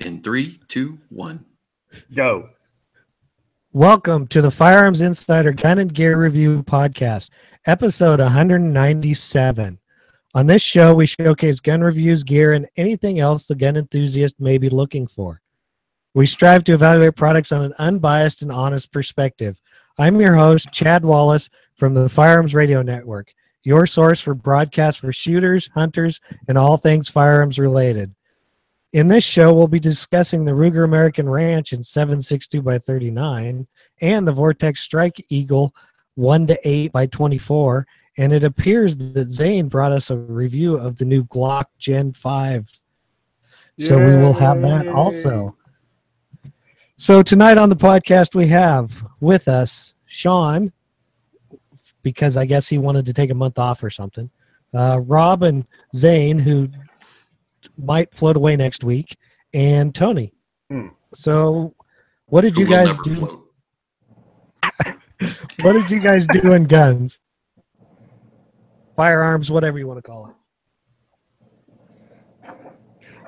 In three, two, one. Go. Welcome to the Firearms Insider Gun and Gear Review Podcast, episode 197. On this show, we showcase gun reviews, gear, and anything else the gun enthusiast may be looking for. We strive to evaluate products on an unbiased and honest perspective. I'm your host, Chad Wallace from the Firearms Radio Network, your source for broadcasts for shooters, hunters, and all things firearms related. In this show, we'll be discussing the Ruger American Ranch in 762 by 39 and the Vortex Strike Eagle 1 to 8 by 24. And it appears that Zane brought us a review of the new Glock Gen 5. So we will have that also. So tonight on the podcast, we have with us Sean, because I guess he wanted to take a month off or something. Uh, Rob and Zane, who might float away next week, and Tony. Hmm. So, what did Who you guys do? What did you guys do in guns? Firearms, whatever you want to call it.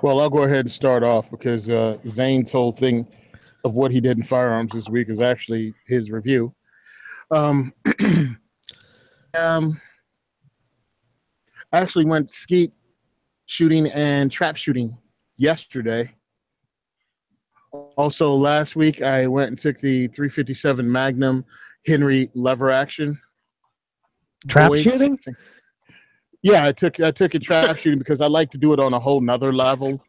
Well, I'll go ahead and start off because uh, Zane's whole thing of what he did in firearms this week is actually his review. Um, um, I actually went skeet shooting and trap shooting yesterday. Also, last week I went and took the 357 Magnum Henry lever action. Trap Boy. shooting? Yeah, I took I took it trap shooting because I like to do it on a whole nother level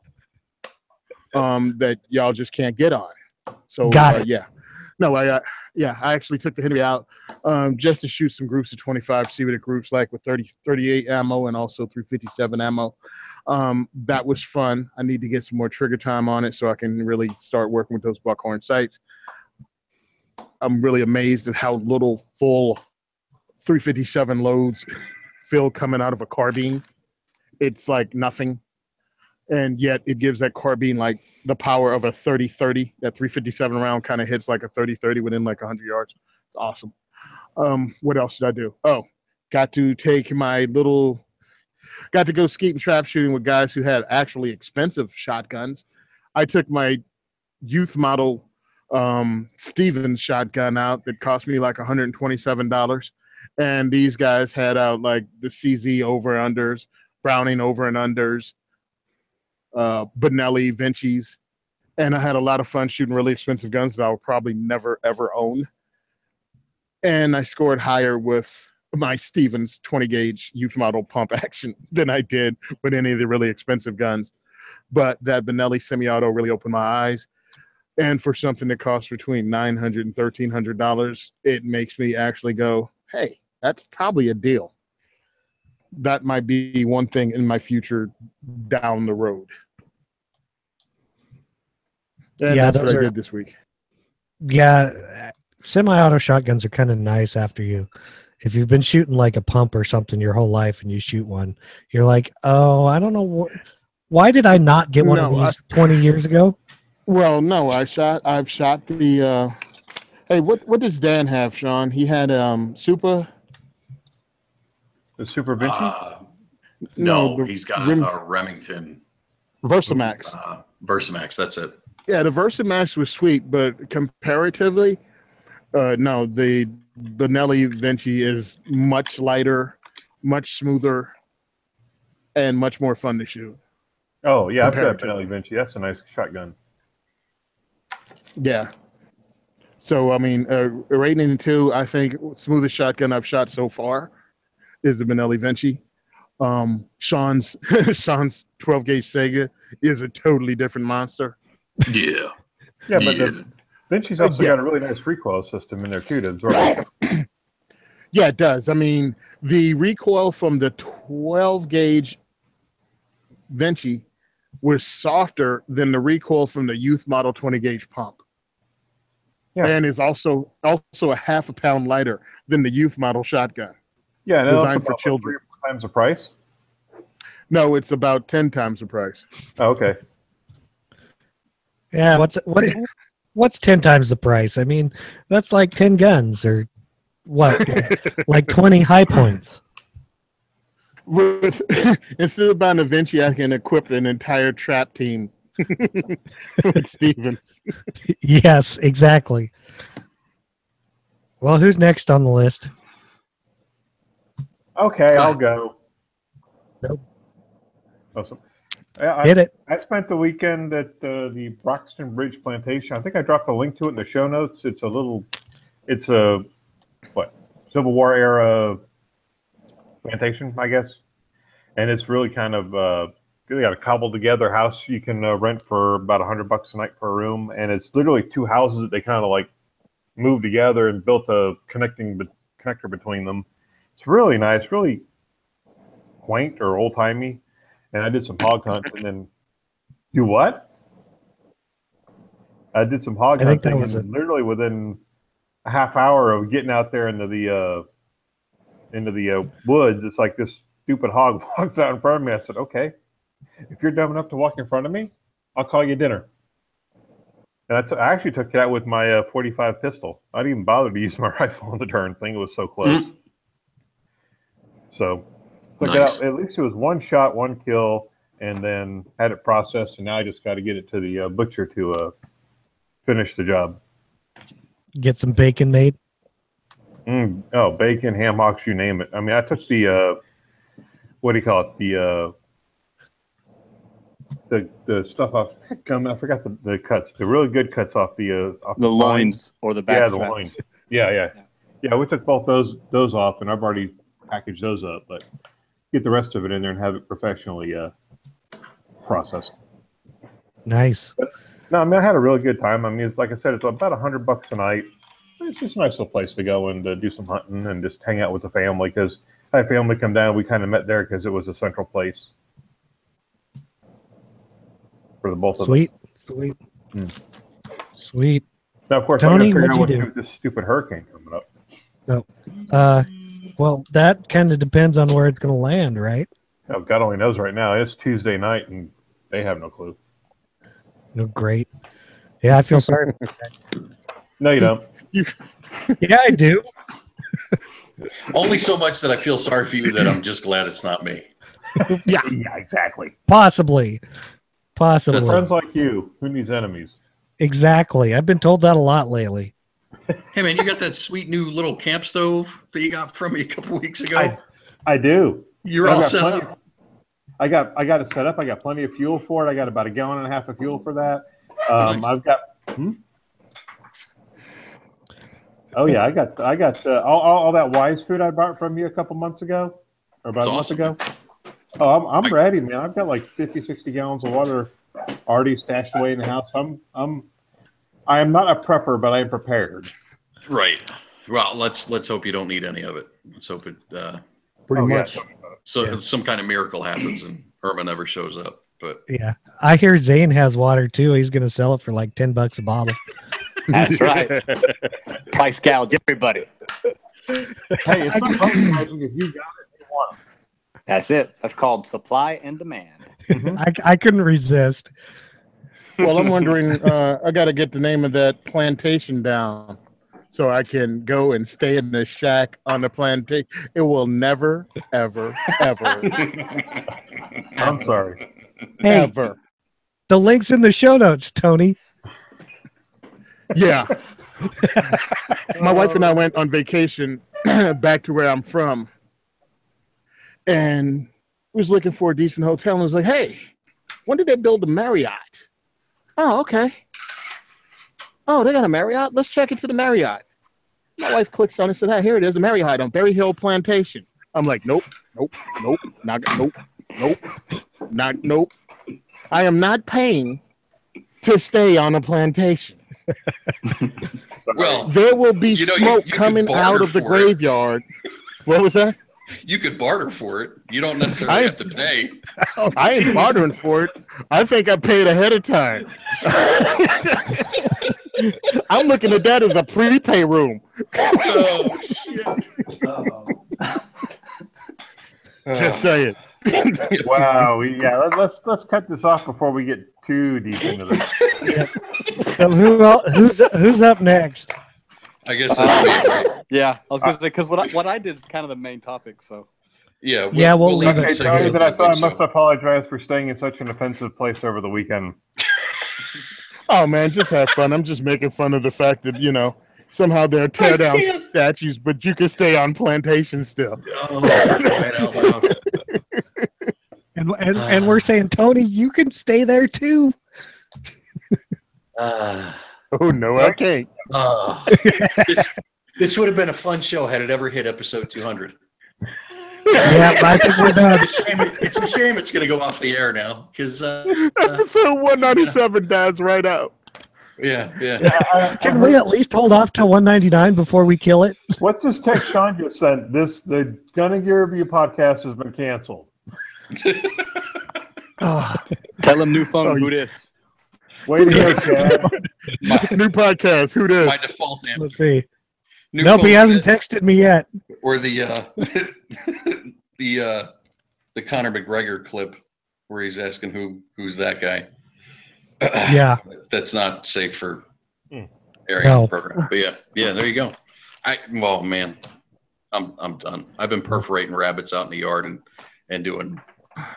um, that y'all just can't get on. So Got uh, it. yeah, no, I uh, yeah I actually took the Henry out um, just to shoot some groups of 25, see what it groups like with 30 38 ammo and also 357 ammo. Um, that was fun. I need to get some more trigger time on it so I can really start working with those buckhorn sights. I'm really amazed at how little full 357 loads feel coming out of a carbine. It's like nothing. And yet it gives that carbine like the power of a 30 30. That 357 round kind of hits like a 30 30 within like 100 yards. It's awesome. Um, what else did I do? Oh, got to take my little, got to go skeet and trap shooting with guys who had actually expensive shotguns. I took my youth model um, Stevens shotgun out that cost me like $127 and these guys had out like the CZ over unders, Browning over and unders, uh, Benelli, Vinci's, and I had a lot of fun shooting really expensive guns that I will probably never ever own. And I scored higher with my Stevens 20 gauge youth model pump action than I did with any of the really expensive guns. But that Benelli semi-auto really opened my eyes. And for something that costs between $900 and $1,300, it makes me actually go, "Hey, that's probably a deal. That might be one thing in my future down the road. And Yeah, that's what those I are- did this week. Yeah, semi-auto shotguns are kind of nice after you. If you've been shooting like a pump or something your whole life and you shoot one, you're like, oh, I don't know wh- why did I not get one of No, I- these 20 years ago? Well, no, I shot. I've shot the. uh Hey, what what does Dan have, Sean? He had um Super. The Super Vinci? Uh, no, the he's got Rim- a Remington Versamax. uh, Versamax. That's it. Yeah, the Versamax was sweet, but comparatively, uh, no, the the Nelly Vinci is much lighter, much smoother, and much more fun to shoot. oh, yeah, I've got a. Benelli Vinci. That's a nice shotgun. Yeah. So I mean, uh, rating two, I think smoothest shotgun I've shot so far is the Benelli Vinci. Um, Sean's Sean's 12 gauge Saiga is a totally different monster. Yeah. Yeah, but Yeah. the Vinci's also Yeah. got a really nice recoil system in there, too, to absorb. Yeah, it does. I mean, the recoil from the 12 gauge Vinci was softer than the recoil from the youth model 20 gauge pump. Yeah. And is also also a half a pound lighter than the youth model shotgun. Yeah, and it's also Designed for children. three times the price. No, it's about 10 times the price. Oh, okay. Yeah, what's what's what's 10 times the price? I mean, that's like 10 guns or what? like 20 Hi-Points. With instead of buying a Vinci, I can equip an entire trap team Like Stevens. yes, exactly. Well, who's next on the list? Okay, I'll go. Nope. Awesome. Yeah, I, Hit it. I spent the weekend at uh, the Broxton Bridge Plantation. I think I dropped a link to it in the show notes. It's a little, it's a what Civil War era plantation, I guess, and it's really kind of uh, really got a cobbled together house you can uh, rent for about a hundred bucks a night per room, and it's literally two houses that they kind of like moved together and built a connecting be- connector between them. It's really nice, really quaint or old timey. And I did some hog hunting and then do what? I did some hog I think that hunting was and literally within a half hour of getting out there into the uh, into the uh, woods, it's like this stupid hog walks out in front of me. I said, "Okay, if you're dumb enough to walk in front of me, I'll call you dinner." And I, t- I actually took it out with my uh, 45 pistol. I didn't even bother to use my rifle on the darn thing; it was so close. Mm. So took Nice. it out. At least it was one shot, one kill, and then had it processed. And now I just got to get it to the uh, butcher to uh, finish the job. Get some bacon made. Mm, oh, bacon, ham hocks, you name it. I mean, I took the uh, what do you call it? The uh, the the stuff off. Heck, um, I forgot the, the cuts. The really good cuts off the uh, off The spine. loins or the back Yeah, the straps. loins. Yeah, yeah, yeah. We took both those those off, and I've already packaged those up. But get the rest of it in there and have it professionally uh, processed. Nice. No, I mean, I had a really good time. I mean, it's like I said, it's about a hundred bucks a night. It's just a nice little place to go and uh, do some hunting and just hang out with the family because I had family come down. We kind of met there because it was a central place for the both of them. Sweet. Sweet. Hmm. Sweet. Now, of course, Tony, I'm gonna what'd figure you out what to do with this stupid hurricane coming up. No, Uh, well, that kind of depends on where it's going to land, right? Oh, God only knows right now. It's Tuesday night and they have no clue. Oh, great. Yeah, I feel sorry. No, you don't. yeah, I do. Only so much that I feel sorry for you that I'm just glad it's not me. yeah, exactly. Possibly. Possibly. Friends like you, who needs enemies? Exactly. I've been told that a lot lately. Hey man, you got that sweet new little camp stove that you got from me a couple weeks ago? I- I do. You're all set up. I got I got it set up. I got plenty of fuel for it. I got about a gallon and a half of fuel for that. Um, Nice. I've got. Hmm? Oh yeah, I got I got uh, all, all, all that wise food I bought from you a couple months ago, or about That's a month ago. Oh, I'm, I'm I- ready, man. I've got like 50, 60 gallons of water already stashed away in the house. I'm I'm I am not a prepper, but I am prepared. Right. Well, let's let's hope you don't need any of it. Let's hope it uh, Pretty Oh, yeah. much. so Yeah. some kind of miracle happens and Irma never shows up. But Yeah. I hear Zane has water too. He's going to sell it for like 10 bucks a bottle. That's right. Price gouge everybody. Hey, it's not compromising if you got it. You want That's it. That's called supply and demand. it. Mhm. I, I couldn't resist. Well, I'm wondering. Uh, I got to get the name of that plantation down, so I can go and stay in the shack on the plantation. It will never, ever, ever, I'm sorry. Hey, ever. the link's in the show notes, Tony. Yeah. My wife and I went on vacation back to where I'm from, and we was looking for a decent hotel. And was like, "Hey, when did they build the Marriott?" Oh, okay. Oh, they got a Marriott. Let's check into the Marriott. My wife clicks on it and said, "Hey, here it is, the Marriott on Berry Hill Plantation." I'm like, "Nope, nope, nope, not nope, nope, not nope. I am not paying to stay on a plantation." well, There will be You know, you- smoke you coming out of the for it. graveyard. What was that? You could barter for it. You don't necessarily I- have to pay. Oh, I ain't bartering for it. I think I paid ahead of time. I'm looking at that as a prepay room. Oh shit. Just saying. Wow. Yeah. Let, let's let's cut this off before we get too deep into this. So who el- who's who's up next? I guess that's me. Yeah, I was gonna say because what I, what I did is kind of the main topic. So Yeah. We'll, Yeah, we'll leave it it. Okay, so Tony, you then I don't thought I must so. apologize for staying in such an offensive place over the weekend. Oh man, just have fun. I'm just making fun of the fact that you know somehow they're tear down can't. statues, but you can stay on plantation still. Oh, right out loud. And, and, and we're saying, Tony, you can stay there too. Ah. Oh no, I can't. Oh, this, this would have been a fun show had it ever hit episode 200. Yeah, I think we're done. It's a shame, it's, a shame it's going to go off the air now because, uh, Episode 197 dies right out. yeah, yeah. Can we at least hold off till 199 before we kill it? What's this text Sean just sent? This the Gun and Gear Review podcast has been canceled. Tell him new phone Oh, who this. Way to go, Chad. New podcast. Who my this? default name. Let's see. New nope, he hasn't is- texted me yet. Or the, uh, the, uh, the Conor McGregor clip where he's asking who, who's that guy. Yeah. That's not safe for Hmm. airing No. the program. But yeah, yeah, there you go. I well, man, I'm I'm done. I've been perforating rabbits out in the yard and and doing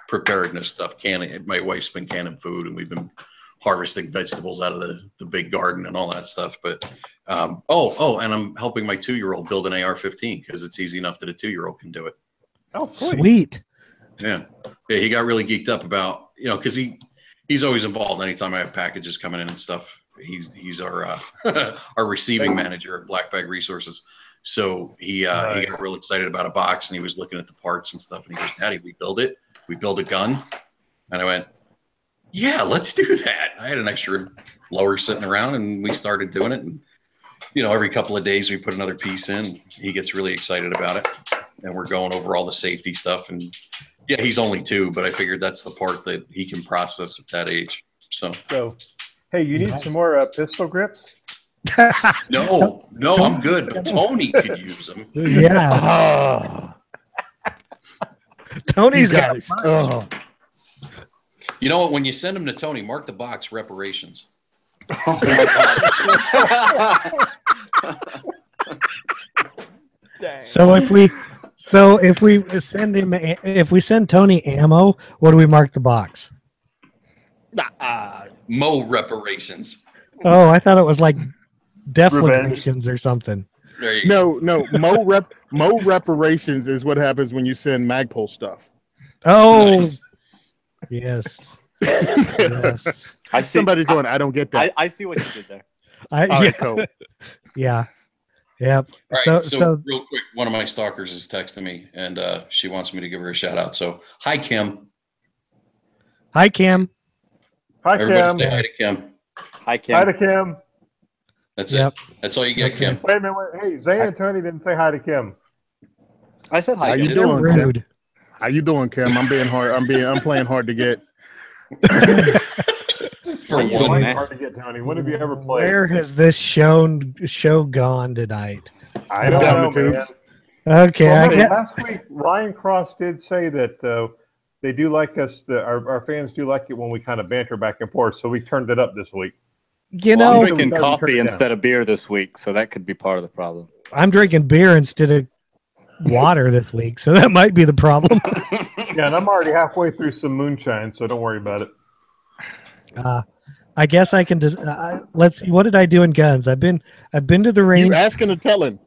preparedness stuff. Canning. My wife's been canning food, and we've been harvesting vegetables out of the the big garden and all that stuff. But um, oh oh, and I'm helping my two year old build an AR-15 because it's easy enough that a two year old can do it. Oh, sweet. Sweet. Yeah. Yeah, he got really geeked up about, you know, because he he's always involved anytime I have packages coming in and stuff. He's he's our uh, our receiving manager at Black Bag Resources. So he uh, he got real excited about a box and he was looking at the parts and stuff and he goes, Daddy, we build it. We build a gun. And I went, Yeah, let's do that. I had an extra lower sitting around and we started doing it. And you know, every couple of days we put another piece in. He gets really excited about it. And we're going over all the safety stuff and yeah, he's only two, but I figured that's the part that he can process at that age. So So, hey, you need some more uh, pistol grips? no, no, I'm good. But Tony could use them. yeah. Oh, Tony's you got guys. Oh. You know what? When you send them to Tony, mark the box reparations. Oh my God. So if we so if we send him if we send Tony ammo, what do we mark the box? Ah, Mo reparations. Oh, I thought it was like Revenge. deflagrations or something. There you go. no, no. Mo rep Mo reparations is what happens when you send Magpul stuff. Oh, Nice. Yes. yes. I see. Somebody's going. I don't get that. I see what you did there. I, All yeah, right, cool. yeah. Yep. All right, so, so, so, real quick, one of my stalkers is texting me, and uh, she wants me to give her a shout out. So, hi Kim. hi, Kim. Hi, Everybody Kim. say hi to Kim. Hi, Kim. Hi to Kim. That's Yep. it. That's all you get, Kim. Wait a minute. Wait. Hey, Zane and Tony didn't say hi to Kim. I said hi. How you Kim. You're doing, Kim? rude. How you doing, Kim? I'm being hard. I'm being. I'm playing hard to get. For you one, doing, Mine's man? hard to get, Tony. When have you ever played? Where has this show show gone tonight? I don't Down know, man. Okay, Well, I hey, get, last week Ryan Cross did say that uh, they do like us. The, our, our fans do like it when we kind of banter back and forth. So we turned it up this week. you Well, know, I'm drinking started to turn coffee instead of beer this week, so that could be part of the problem. I'm drinking beer instead of water this week, so that might be the problem. Yeah, and I'm already halfway through some moonshine, so don't worry about it. Uh, I guess I can just uh, let's see. What did I do in guns? I've been I've been to the range. You range. asking to tell him.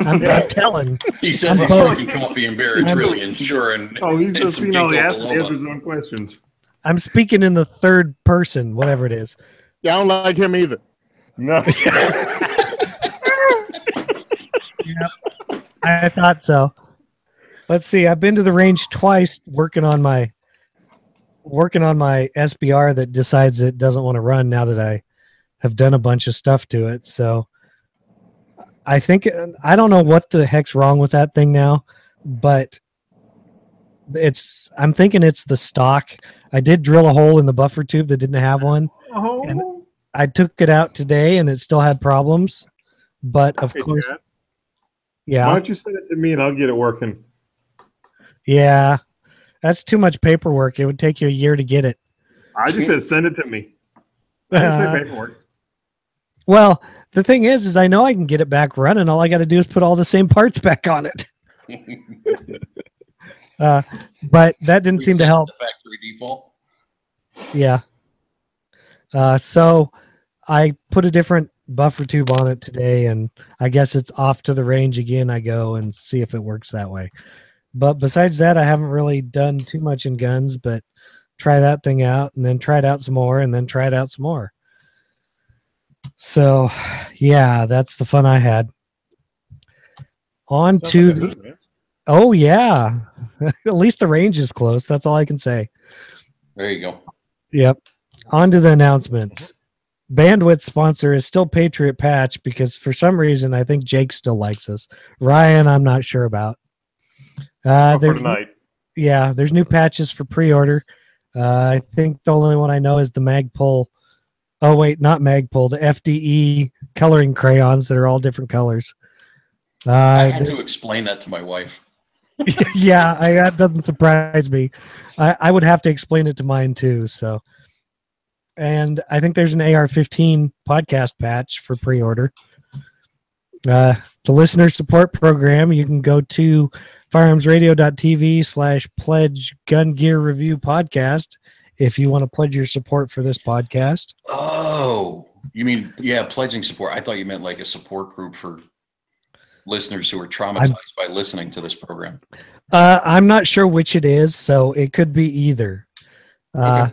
I'm, I'm telling. he says I'm he's both. drinking coffee and beer. It's I'm- really ensuring. Oh, he's just, you know, he has to answer his own questions. I'm speaking in the third person, whatever it is. Yeah, I don't like him either. No. I thought so. Let's see. I've been to the range twice, working on my working on my SBR that decides it doesn't want to run now that I have done a bunch of stuff to it. So I think I don't know what the heck's wrong with that thing now, but it's I'm thinking it's the stock. I did drill a hole in the buffer tube that didn't have one. Oh, I took it out today and it still had problems. But of course, Chad, Why don't you send it to me and I'll get it working? yeah, that's too much paperwork. It would take you a year to get it. I just said send it to me. I didn't say paperwork. well, the thing is, is I know I can get it back running. All I got to do is put all the same parts back on it. Uh, but that didn't seem to help. The factory default. Yeah. Uh, so I put a different buffer tube on it today, and I guess it's off to the range again. I go and see if it works that way. But besides that, I haven't really done too much in guns, but try that thing out and then try it out some more and then try it out some more. So, yeah, that's the fun I had. On Sounds to like the, oh yeah, at least the range is close. That's all I can say. There you go. Yep. On to the announcements. Bandwidth sponsor is still Patriot Patch because for some reason I think Jake still likes us. Ryan, I'm not sure about. Uh, for there's, tonight. yeah, there's new patches for pre-order. Uh, I think the only one I know is the Magpul. Oh wait, not Magpul. The FDE coloring crayons that are all different colors. Uh, I had there's- to explain that to my wife. yeah, I, that doesn't surprise me. I, I would have to explain it to mine too. So, and I think there's an AR-15 podcast patch for pre-order. Uh, the listener support program. You can go to firearmsradio.tv slash pledge gun gear review podcast if you want to pledge your support for this podcast. Oh, you mean yeah, pledging support? I thought you meant like a support group for listeners who are traumatized by listening to this program. Uh, I'm not sure which it is, so it could be either. Uh,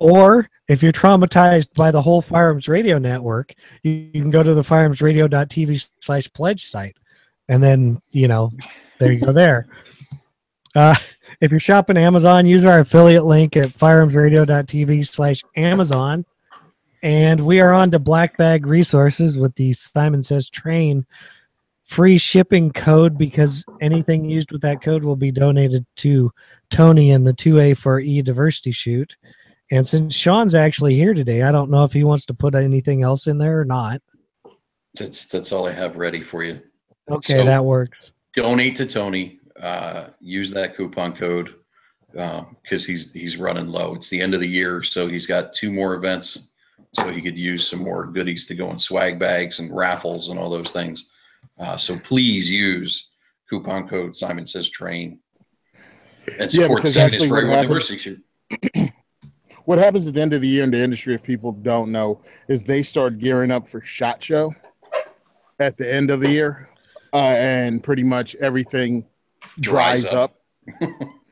Or if you're traumatized by the whole Firearms Radio network, you, you can go to the firearmsradio.tv slash pledge site. And then, you know, there you go there. Uh, if you're shopping Amazon, use our affiliate link at firearmsradio.tv slash Amazon. And we are on to Black Bag Resources with the Simon Says Train free shipping code because anything used with that code will be donated to Tony and the 2A for E diversity shoot. And since Sean's actually here today, I don't know if he wants to put anything else in there or not. That's that's all I have ready for you. Okay, So- that works. Donate to Tony. Uh, use that coupon code because he's he's running low. It's the end of the year, so he's got two more events, so he could use some more goodies to go in swag bags and raffles and all those things. Uh, so please use coupon code Simon Says Train and Yeah, support because Sandus actually for what everyone happens- diversity shoot. What happens at the end of the year in the industry, if people don't know, is they start gearing up for Shot Show at the end of the year, uh, and pretty much everything Dries dries, up. up.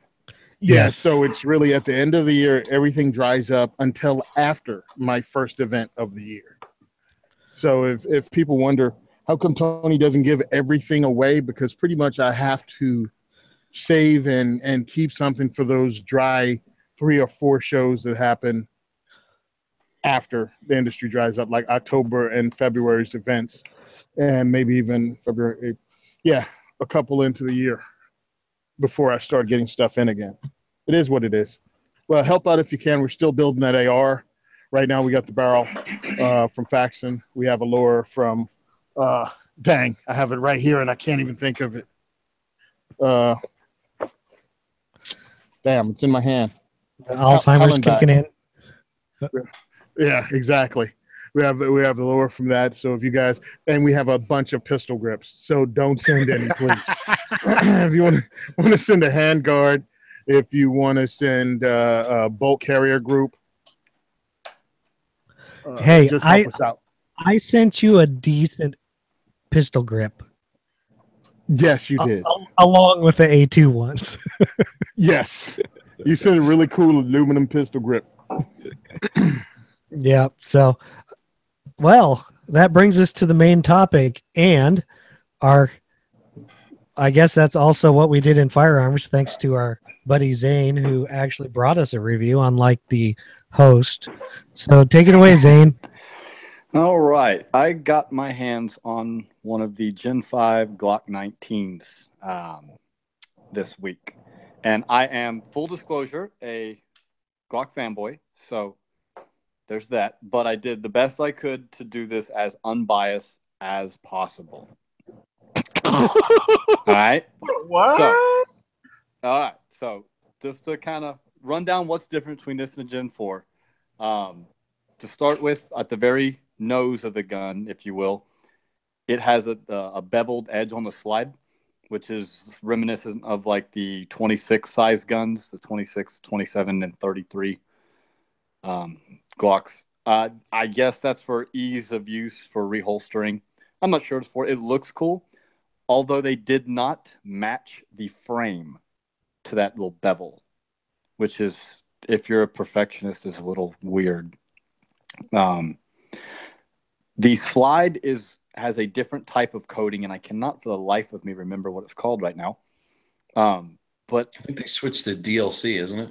Yeah, so it's really at the end of the year, everything dries up until after my first event of the year. So if if people wonder how come Tony doesn't give everything away, because pretty much I have to save and and keep something for those dry three or four shows that happen after the industry dries up, like October and February's events, and maybe even February. Yeah, a couple into the year before I start getting stuff in again. It is what it is. Well, help out if you can. We're still building that AR. Right now, we got the barrel uh, from Faxon. We have a lower from, uh, dang, I have it right here and I can't even think of it. Uh, damn, it's in my hand. Alzheimer's Hollenbeck. kicking in. Yeah, exactly. We have we have the lower from that. So if you guys and we have a bunch of pistol grips. So don't send any, please. if you want to want to send a hand guard, if you want to send uh, a bolt carrier group, uh, Hey, just help I- us out. I sent you a decent pistol grip Yes, you did. a- along with the A2 ones. Yes, you said a really cool aluminum pistol grip. Yeah. So, well, that brings us to the main topic and our. I guess that's also what we did in firearms, thanks to our buddy Zane, who actually brought us a review, unlike the host. So take it away, Zane. All right. I got my hands on one of the Gen 5 Glock 19s um, this week. And I am, full disclosure, a Glock fanboy. So there's that. But I did the best I could to do this as unbiased as possible. All right. What? So- All right. So just to kind of run down what's different between this and a Gen 4. Um, to start with, at the very nose of the gun, if you will, it has a, a beveled edge on the slide. Which is reminiscent of like the 26 size guns, the 26, 27, and 33 um, Glocks. Uh, I guess that's for ease of use for reholstering. I'm not sure it's for. It looks cool, although they did not match the frame to that little bevel, which is, if you're a perfectionist, is a little weird. Um, the slide is has a different type of coating, and I cannot for the life of me remember what it's called right now. Um, but I think they switched to DLC, isn't it?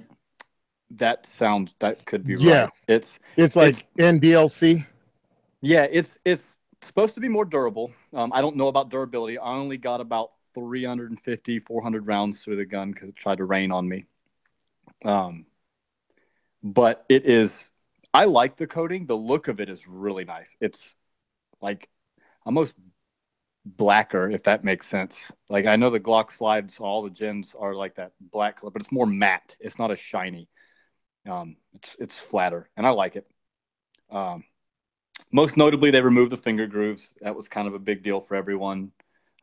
that sounds that could be Yeah. right. It's It's like It's- NDLC. yeah, it's it's supposed to be more durable. Um, I don't know about durability. I only got about 350, 400 rounds through the gun because it tried to rain on me. Um, but it is. I like the coating. The look of it is really nice. It's like almost blacker, if that makes sense. Like I know the Glock slides, all the gens are like that black color, but it's more matte. It's not as shiny. Um, it's it's flatter, and I like it. Um, most notably, they removed the finger grooves. That was kind of a big deal for everyone.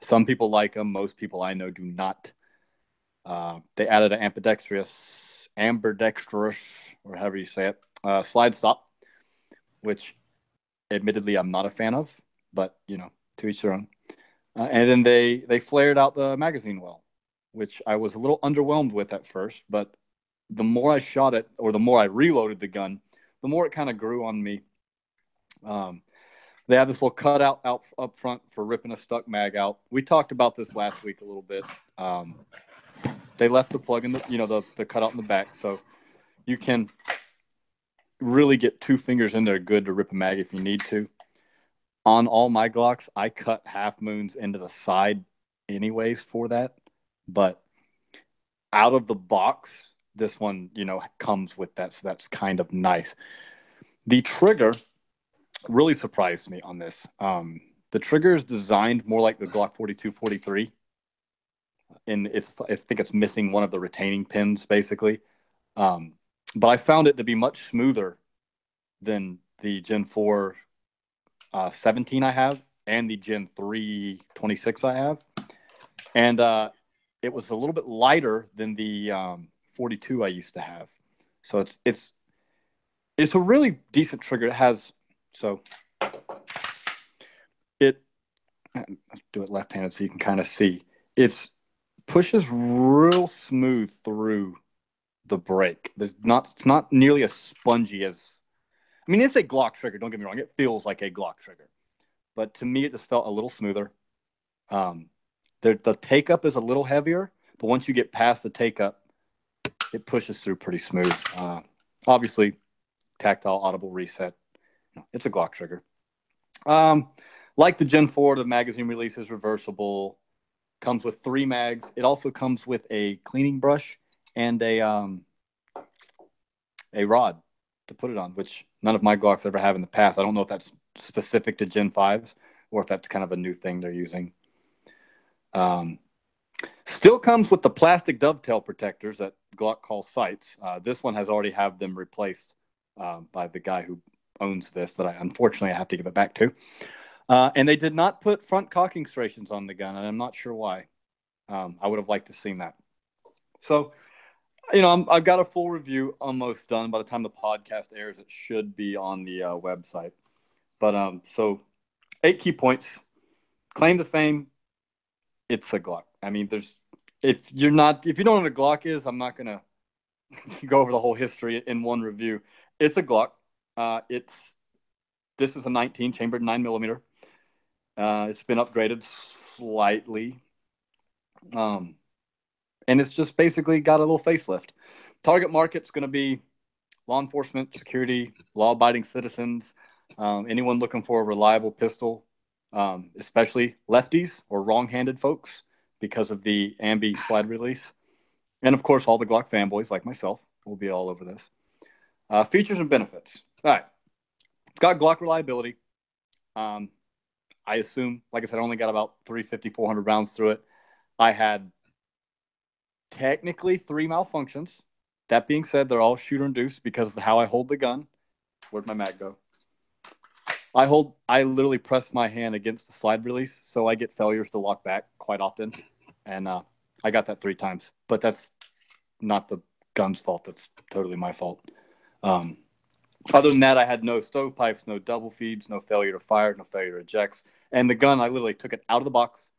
Some people like them. Most people I know do not. Uh, they added an ambidextrous, ambidextrous, or however you say it, uh, slide stop, which admittedly I'm not a fan of, but you know, to each their own. Uh, and then they they flared out the magazine well, which I was a little underwhelmed with at first, but the more I shot it, or the more I reloaded the gun, the more it kind of grew on me. Um, they have this little cutout out up front for ripping a stuck mag out. We talked about this last week a little bit. Um, they left the plug in the, you know, the the cutout in the back, so you can really get two fingers in there good to rip a mag if you need to. On all my Glocks, I cut half moons into the side anyways for that, but out of the box, this one, you know, comes with that, so that's kind of nice. The trigger really surprised me on this. Um, the trigger is designed more like the Glock 42 43. And it's, I think it's missing one of the retaining pins, basically. Um, but I found it to be much smoother than the Gen 4 uh, 17 I have and the Gen 3 26 I have. And uh, it was a little bit lighter than the um, 42 I used to have. So it's it's it's a really decent trigger. It has so it do it left-handed so you can kind of see. It's pushes real smooth through the break. There's not it's not nearly as spongy as I mean it's a Glock trigger, don't get me wrong. It feels like a Glock trigger. But to me it just felt a little smoother. Um the the take up is a little heavier, but once you get past the take up, it pushes through pretty smooth. Uh, obviously, tactile audible reset. It's a Glock trigger. Um, like the Gen 4, the magazine release is reversible. Comes with three mags. It also comes with a cleaning brush and a um, a rod to put it on, which none of my Glocks ever have in the past. I don't know if that's specific to Gen 5s or if that's kind of a new thing they're using. Um, still comes with the plastic dovetail protectors that Glock calls sights. Uh, this one has already have them replaced uh, by the guy who owns this that I unfortunately I have to give it back to. Uh, and they did not put front cocking serrations on the gun, and I'm not sure why. Um, I would have liked to seen that. So, you know, i have got a full review almost done. By the time the podcast airs, it should be on the uh, website. But um, so eight key points. Claim to fame. It's a Glock. I mean, there's if you're not if you don't know what a Glock is, I'm not gonna go over the whole history in one review. It's a Glock. Uh, it's this is a 19 chambered nine millimeter. Uh, it's been upgraded slightly, um, and it's just basically got a little facelift. Target market's going to be law enforcement, security, law-abiding citizens, um, anyone looking for a reliable pistol, um, especially lefties or wrong-handed folks because of the Ambi slide release. And of course, all the Glock fanboys like myself will be all over this. Uh, features and benefits. All right. It's got Glock reliability. Um, I assume, like I said, I only got about 350, 400 rounds through it. I had technically three malfunctions. That being said, they're all shooter induced because of how I hold the gun. Where'd my mag go? I hold, I literally press my hand against the slide release, so I get failures to lock back quite often. and uh, I got that three times. But that's not the gun's fault. That's totally my fault. Um, other than that, I had no stovepipes, no double feeds, no failure to fire, no failure to ejects, and the gun I literally took it out of the box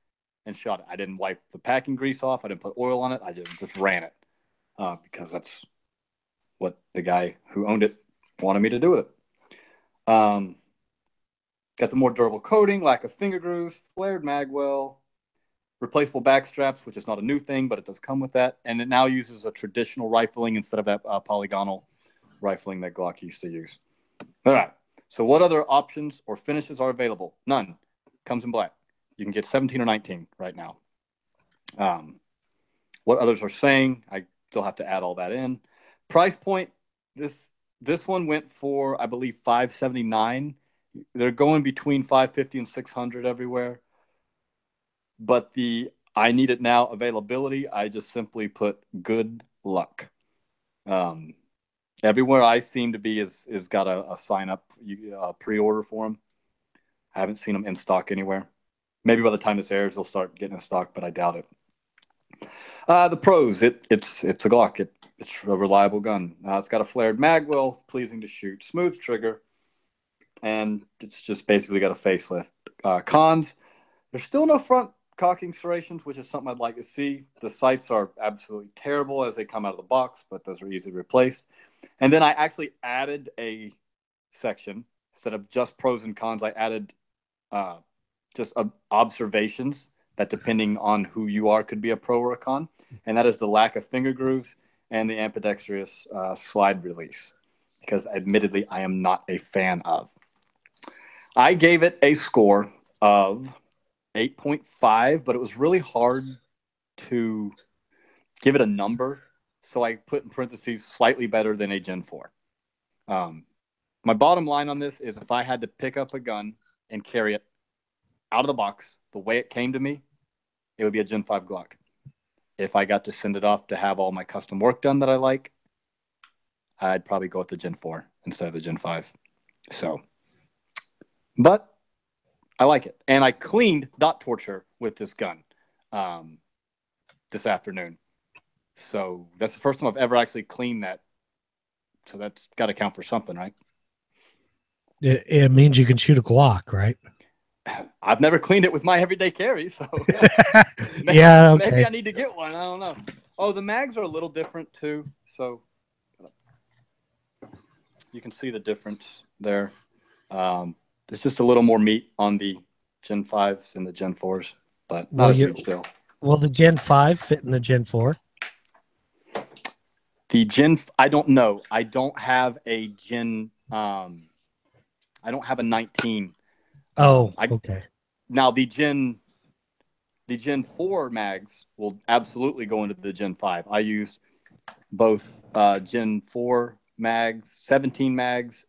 and shot it. I didn't wipe the packing grease off. I didn't put oil on it. I just just ran it uh, because that's what the guy who owned it wanted me to do with it. Um, got the more durable coating, lack of finger grooves, flared magwell, replaceable back straps, which is not a new thing, but it does come with that. And it now uses a traditional rifling instead of that uh, polygonal rifling that Glock used to use. All right. So, what other options or finishes are available? None. Comes in black. You can get 17 or 19 right now. Um, what others are saying, I still have to add all that in. Price point. This this one went for I believe 579. They're going between 550 and 600 everywhere. But the I need it now availability, I just simply put good luck. Um, everywhere I seem to be is is got a, a sign up a pre-order for them. I haven't seen them in stock anywhere. Maybe by the time this airs, they'll start getting in stock, but I doubt it. Uh, the pros, it it's it's a Glock. It, it's a reliable gun. Uh, it's got a flared magwell, pleasing to shoot, smooth trigger, and it's just basically got a facelift. Uh, cons, there's still no front cocking serrations, which is something I'd like to see. The sights are absolutely terrible as they come out of the box, but those are easily replaced. And then I actually added a section instead of just pros and cons. I added uh, just uh, observations that, depending on who you are, could be a pro or a con, and that is the lack of finger grooves and the ambidextrous uh, slide release, because admittedly I am not a fan of. I gave it a score of 8.5, but it was really hard to give it a number so I put in parentheses slightly better than a Gen 4. Um, my bottom line on this is if I had to pick up a gun and carry it out of the box the way it came to me, it would be a Gen 5 Glock. If I got to send it off to have all my custom work done that I like, I'd probably go with the Gen 4 instead of the Gen 5. So, but I like it. And I cleaned dot torture with this gun um, this afternoon. So that's the first time I've ever actually cleaned that. So that's got to count for something, right? It, it means you can shoot a Glock, right? I've never cleaned it with my everyday carry, so maybe, yeah, okay. maybe I need to get one. I don't know. Oh, the mags are a little different too, so you can see the difference there. Um, there's just a little more meat on the Gen fives and the Gen fours, but not well, huge deal. Will the Gen five fit in the Gen four? The Gen, I don't know. I don't have a Gen. Um, I don't have a 19. Oh, I, okay. Now the Gen, the Gen four mags will absolutely go into the Gen five. I use both uh, Gen four mags, 17 mags,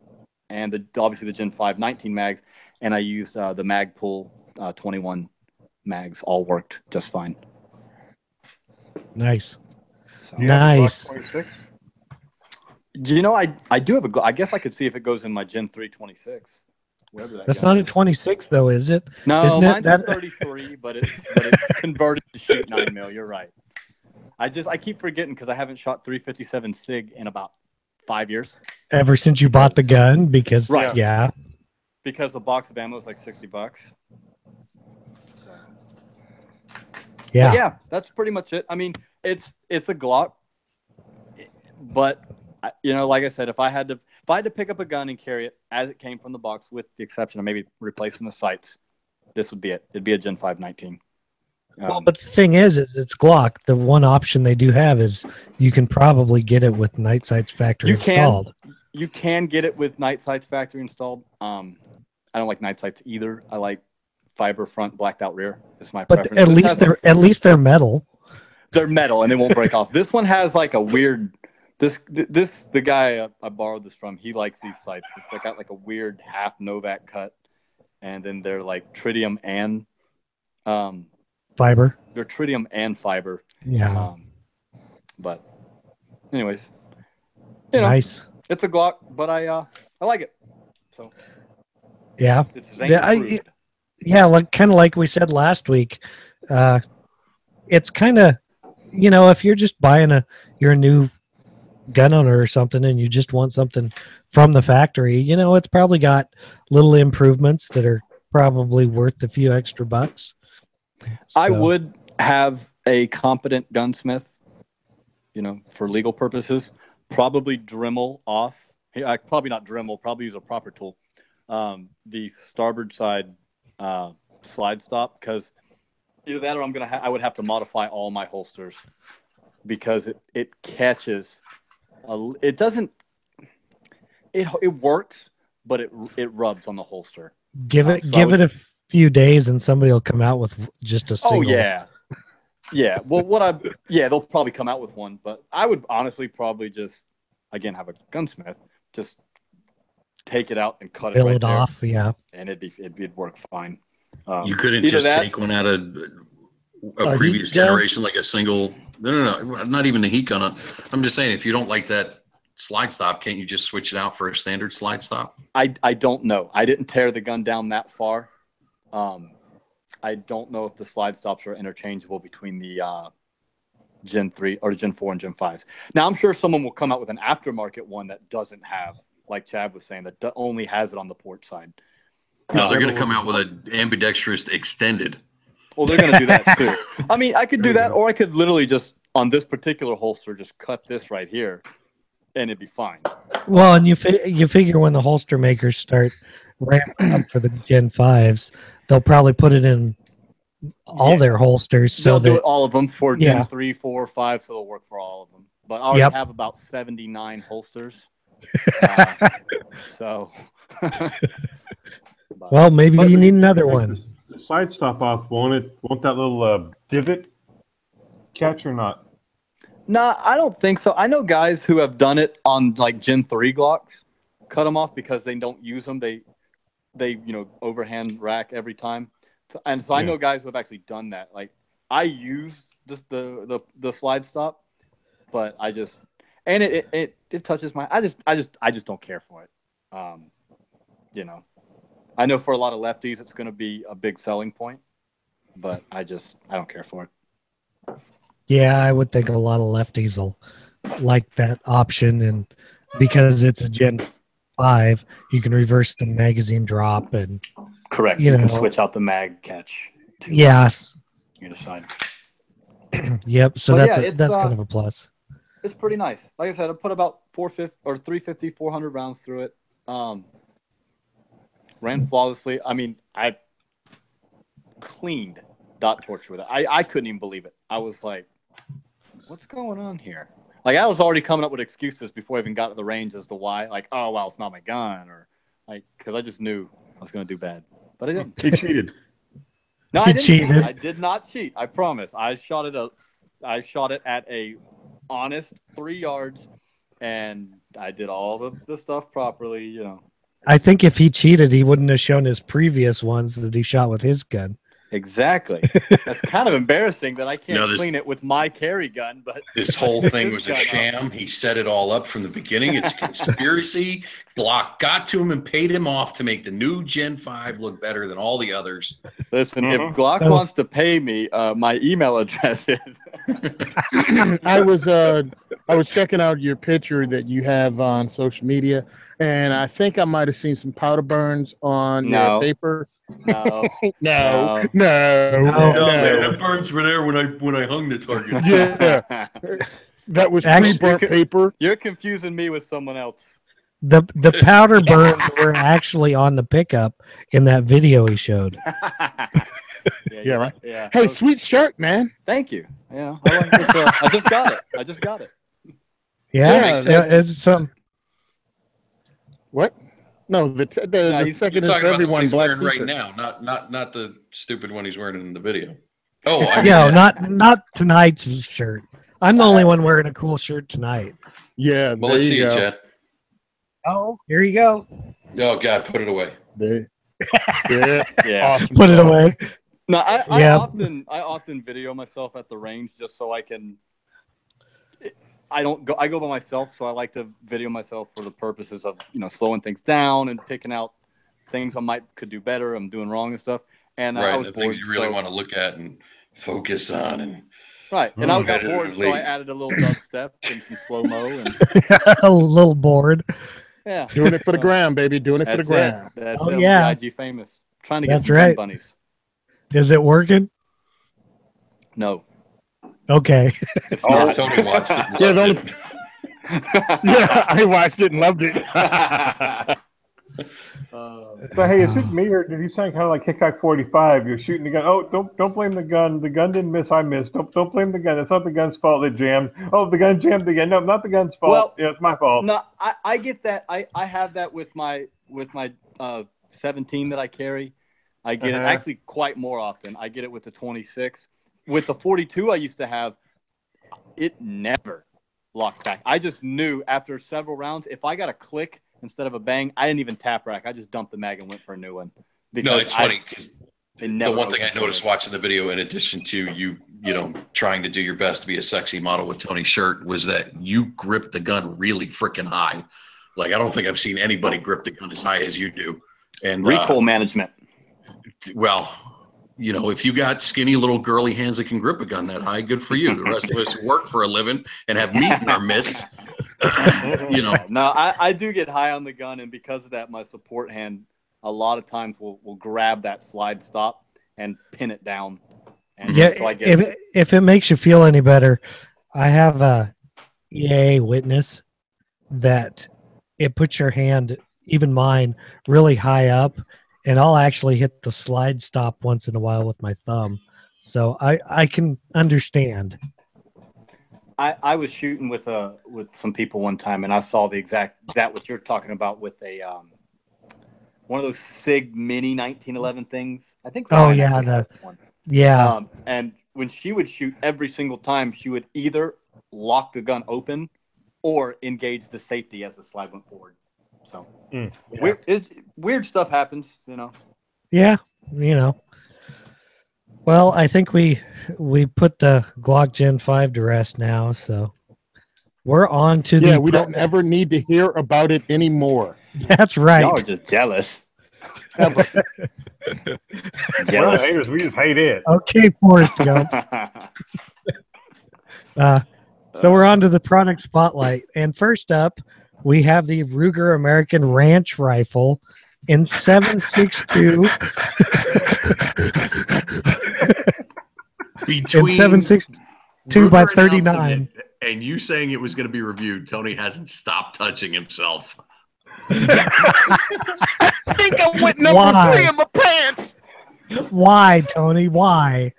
and the obviously the Gen 5 19 mags, and I used uh, the Magpul uh, 21 mags. All worked just fine. Nice. So, nice. You know, I I do have a. I guess I could see if it goes in my Gen 3 26. That That's not a 26 though, is it? No, Isn't mine's it? a 33, but it's but it's converted to shoot nine mil. You're right. I just I keep forgetting because I haven't shot 357 Sig in about five years. Ever since you bought the gun, because right. yeah, because the box of ammo is like 60 bucks. So. Yeah, but yeah, that's pretty much it. I mean, it's it's a Glock, but you know, like I said, if I had to if I had to pick up a gun and carry it as it came from the box, with the exception of maybe replacing the sights, this would be it. It'd be a Gen 519. Um, well, but the thing is, is it's Glock. The one option they do have is you can probably get it with night sights factory you installed. Can, you can get it with night sights factory installed. Um, I don't like night sights either. I like fiber front, blacked out rear. Is my but preference. At this least they're at least they're metal. They're metal and they won't break off. This one has like a weird. This this the guy I, I borrowed this from. He likes these sights. It's like got like a weird half Novak cut, and then they're like tritium and um fiber. They're tritium and fiber. Yeah. Um, but, anyways, you know, nice. It's a Glock, but I uh I like it. So. Yeah. yeah. I, yeah, like kind of like we said last week. Uh, it's kind of, you know, if you're just buying a, you're a new gun owner or something, and you just want something from the factory, you know, it's probably got little improvements that are probably worth a few extra bucks. I would have a competent gunsmith, you know, for legal purposes, probably Dremel off. I probably not Dremel, probably use a proper tool. Um, the starboard side uh, slide stop because either that or I'm gonna ha- I would have to modify all my holsters because it it catches. A, l- it doesn't. It it works, but it it rubs on the holster. give uh, it so give would- it a few days, and somebody will come out with just a single. Oh yeah, yeah. Well, what I yeah, they'll probably come out with one, but I would honestly probably just again have a gunsmith just take it out and cut Fill it right it there, off, yeah. and it'd be it'd, it'd work fine. Um, You couldn't just that- take one out of a A previous generation, like a single. No, no, no, not even the heat gun. On. I'm just saying, if you don't like that slide stop, can't you just switch it out for a standard slide stop? I I don't know. I didn't tear the gun down that far. Um, I don't know if the slide stops are interchangeable between the uh, Gen three or Gen four and Gen fives. Now I'm sure someone will come out with an aftermarket one that doesn't have, like Chad was saying, that only has it on the port side. No, they're going to come out with an ambidextrous extended. Well, they're going to do that too. I mean, I could do that, or I could literally just on this particular holster just cut this right here, and it'd be fine. Well, and you fi- you figure when the holster makers start ramping up for the Gen fives, they'll probably put it in all Yeah. their holsters so They'll do that it all of them for Gen Yeah. three, four, five, so they'll work for all of them. But I already Yep. have about seventy nine holsters, uh, so. But- well, maybe But- you need another one. The Side stop off, won't it? Won't that little uh, divot catch or not? Nah, I don't think so. I know guys who have done it on like Gen three Glocks, cut them off because they don't use them. They, they you know overhand rack every time, so, and so I know guys who have actually done that. Like I use this the the the slide stop, but I just and it it, it, it touches my. I just I just I just don't care for it. Um, you know, I know for a lot of lefties it's going to be a big selling point, but I just I don't care for it. Yeah, I would think a lot of lefties will like that option, and because it's a Gen five, you can reverse the magazine drop, and Correct. You You, can switch out the mag catch. To yes, either side. yep. So But that's yeah, a, that's uh, kind of a plus. It's pretty nice. Like I said, I put about 450 or 350, 400 rounds through it. Um, ran flawlessly. I mean, I cleaned dot torture with it. I, I couldn't even believe it. I was like, what's going on here? Like I was already coming up with excuses before I even got to the range as to why. Like, oh well, it's not my gun, or like because I just knew I was going to do bad, but I didn't. He cheated. No, He I didn't cheated. I did not cheat. I promise. I shot it a, I shot it at a honest three yards, and I did all the, the stuff properly. You know I think if he cheated, he wouldn't have shown his previous ones that he shot with his gun. Exactly. That's kind of embarrassing that I can't No, this- clean it with my carry gun, but This whole thing This was a guy- sham. He set it all up from the beginning. It's a conspiracy. Glock got to him and paid him off to make the new Gen 5 look better than all the others. listen, Mhm. if Glock So- wants to pay me, uh, my email address is. I was uh I was checking out your picture that you have on social media, and I think I might have seen some powder burns on No. your paper. No, No, No. no, No. no. No, man, the burns were there when I when I hung the target. Yeah, that was Actually- pre-burnt paper. You're confusing me with someone else. The the powder burns were actually on the pickup in that video he showed. yeah, Yeah, right. Yeah. Hey, those- sweet shirt, man. Thank you. Yeah, I, like uh, I just got it. I just got it. Yeah, Yeah, yeah, it's some. What? No, the t- the, No, the second is for about the one everyone. Black wearing right t-shirt. now, not not not the stupid one he's wearing in the video. Oh, I No, not not tonight's shirt. I'm the only one wearing a cool shirt tonight. Yeah, Well, there let's you see it. Chad. Oh, here you go. Oh God, put it away. There. Yeah, Yeah. awesome. Put it away. No, I, I Yeah. often I often video myself at the range just so I can. I don't go. I go by myself, so I like to video myself for the purposes of you know slowing things down and picking out things I might could do better. I'm doing wrong and stuff. And uh, I right, was the bored. things you really so- want to look at and focus on and Right. And I got bored, so I added a little dubstep and some slow mo and a little bored. yeah. Doing it for the So, gram, baby. Doing it for the That's gram. it. That's Oh, it. yeah. IG famous. Trying to get That's some right. bunnies. Is it working? No, Okay. it's oh, not. Tony watched it. and Yeah, loved the it. Yeah, I watched it and loved it. Uh, So hey, is it me or did you sound kind of like Hickok 45? You're shooting the gun. Oh, don't don't blame the gun. The gun didn't miss. I missed. Don't don't blame the gun. It's not the gun's fault. It jammed. Oh, the gun jammed again. No, not the gun's fault. Well, yeah, it's my fault. no, I, I get that. I, I have that with my with my uh, 17 that I carry. I get Uh-huh. it actually quite more often. I get it with the 26. With the 42 I used to have, it never locked back. I just knew after several rounds, if I got a click instead of a bang, I didn't even tap rack. I just dumped the mag and went for a new one. No, it's I- funny because the one thing I noticed me. watching the video, in addition to you, you know, trying to do your best to be a sexy model with Tony's shirt, was that you grip the gun really freaking high. Like I don't think I've seen anybody grip the gun as high as you do. And uh, recoil management. well, you know, if you got skinny little girly hands that can grip a gun that high, good for you. The rest of us work for a living and have meat in our mitts. you know, No, I, I do get high on the gun, and because of that, my support hand a lot of times will, will grab that slide stop and pin it down. And Yeah. so I get If it, if it makes you feel any better, I have a EAA Witness that it puts your hand, even mine, really high up, and I'll actually hit the slide stop once in a while with my thumb. So I I can understand. I, I was shooting with a with some people one time, and I saw the exact that what you're talking about with a um, one of those Sig Mini 1911 things. I think. Oh, yeah, the- one. Yeah. Um, and when she would shoot, every single time she would either lock the gun open or engage the safety as the slide went forward. So Mm, weird, it's, weird stuff happens, you know. Yeah, you know. Well, I think we we put the Glock Gen 5 to rest now, so we're on to Yeah, the we don't ever need to hear about it anymore. That's right. Y'all are just jealous. Ever. We're jealous. haters. We just hate it. Okay, Forrest Gump. Uh, so we're on to the product spotlight. And first up, we have the Ruger American Ranch Rifle in 762 between in 762 by Ruger announcing 39. and you saying it was going to be reviewed, Tony hasn't stopped touching himself. I think I went number Why? three in my pants. Why, Tony? Why?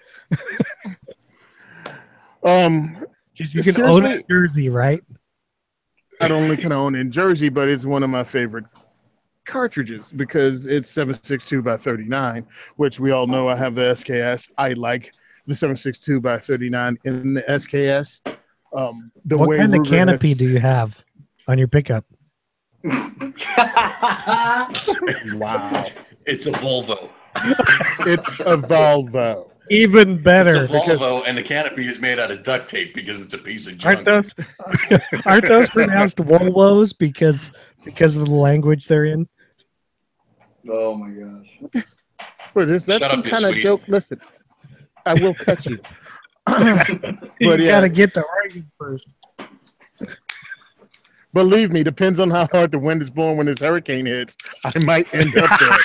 um, you can own a jersey, right? Not only can I own in Jersey, but it's one of my favorite cartridges because it's 762 by 39, which we all know I have the SKS. I like the 762 by 39 in the SKS. Um, the what way kind of canopy do you have on your pickup? Wow, It's a Volvo. it's a Volvo. Even better. It's better. a Volvo, and the canopy is made out of duct tape because it's a piece of junk. Aren't those aren't those pronounced Wolvos because because of the language they're in? oh my gosh. But is that Shut some up, kind of sweetie. joke? Listen, I will cut you. you But yeah. gotta get the writing first. Believe me, depends on how hard the wind is blowing when this hurricane hits. I might end up there.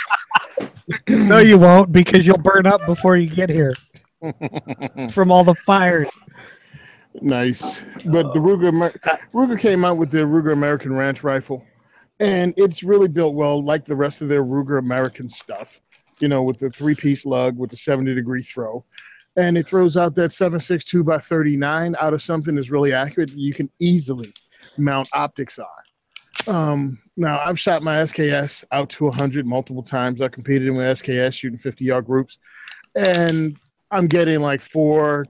No, you won't because you'll burn up before you get here from all the fires. Nice. But the Ruger uh, Ruger came out with the Ruger American Ranch rifle, and it's really built well, like the rest of their Ruger American stuff. You know, with the three-piece lug with the 70-degree throw, and it throws out that 7.62 by 39 out of something that's really accurate. You can easily mount optics on. Um, now I've shot my SKS out to 100 multiple times. I competed in with SKS shooting 50-yard groups, and I'm getting like four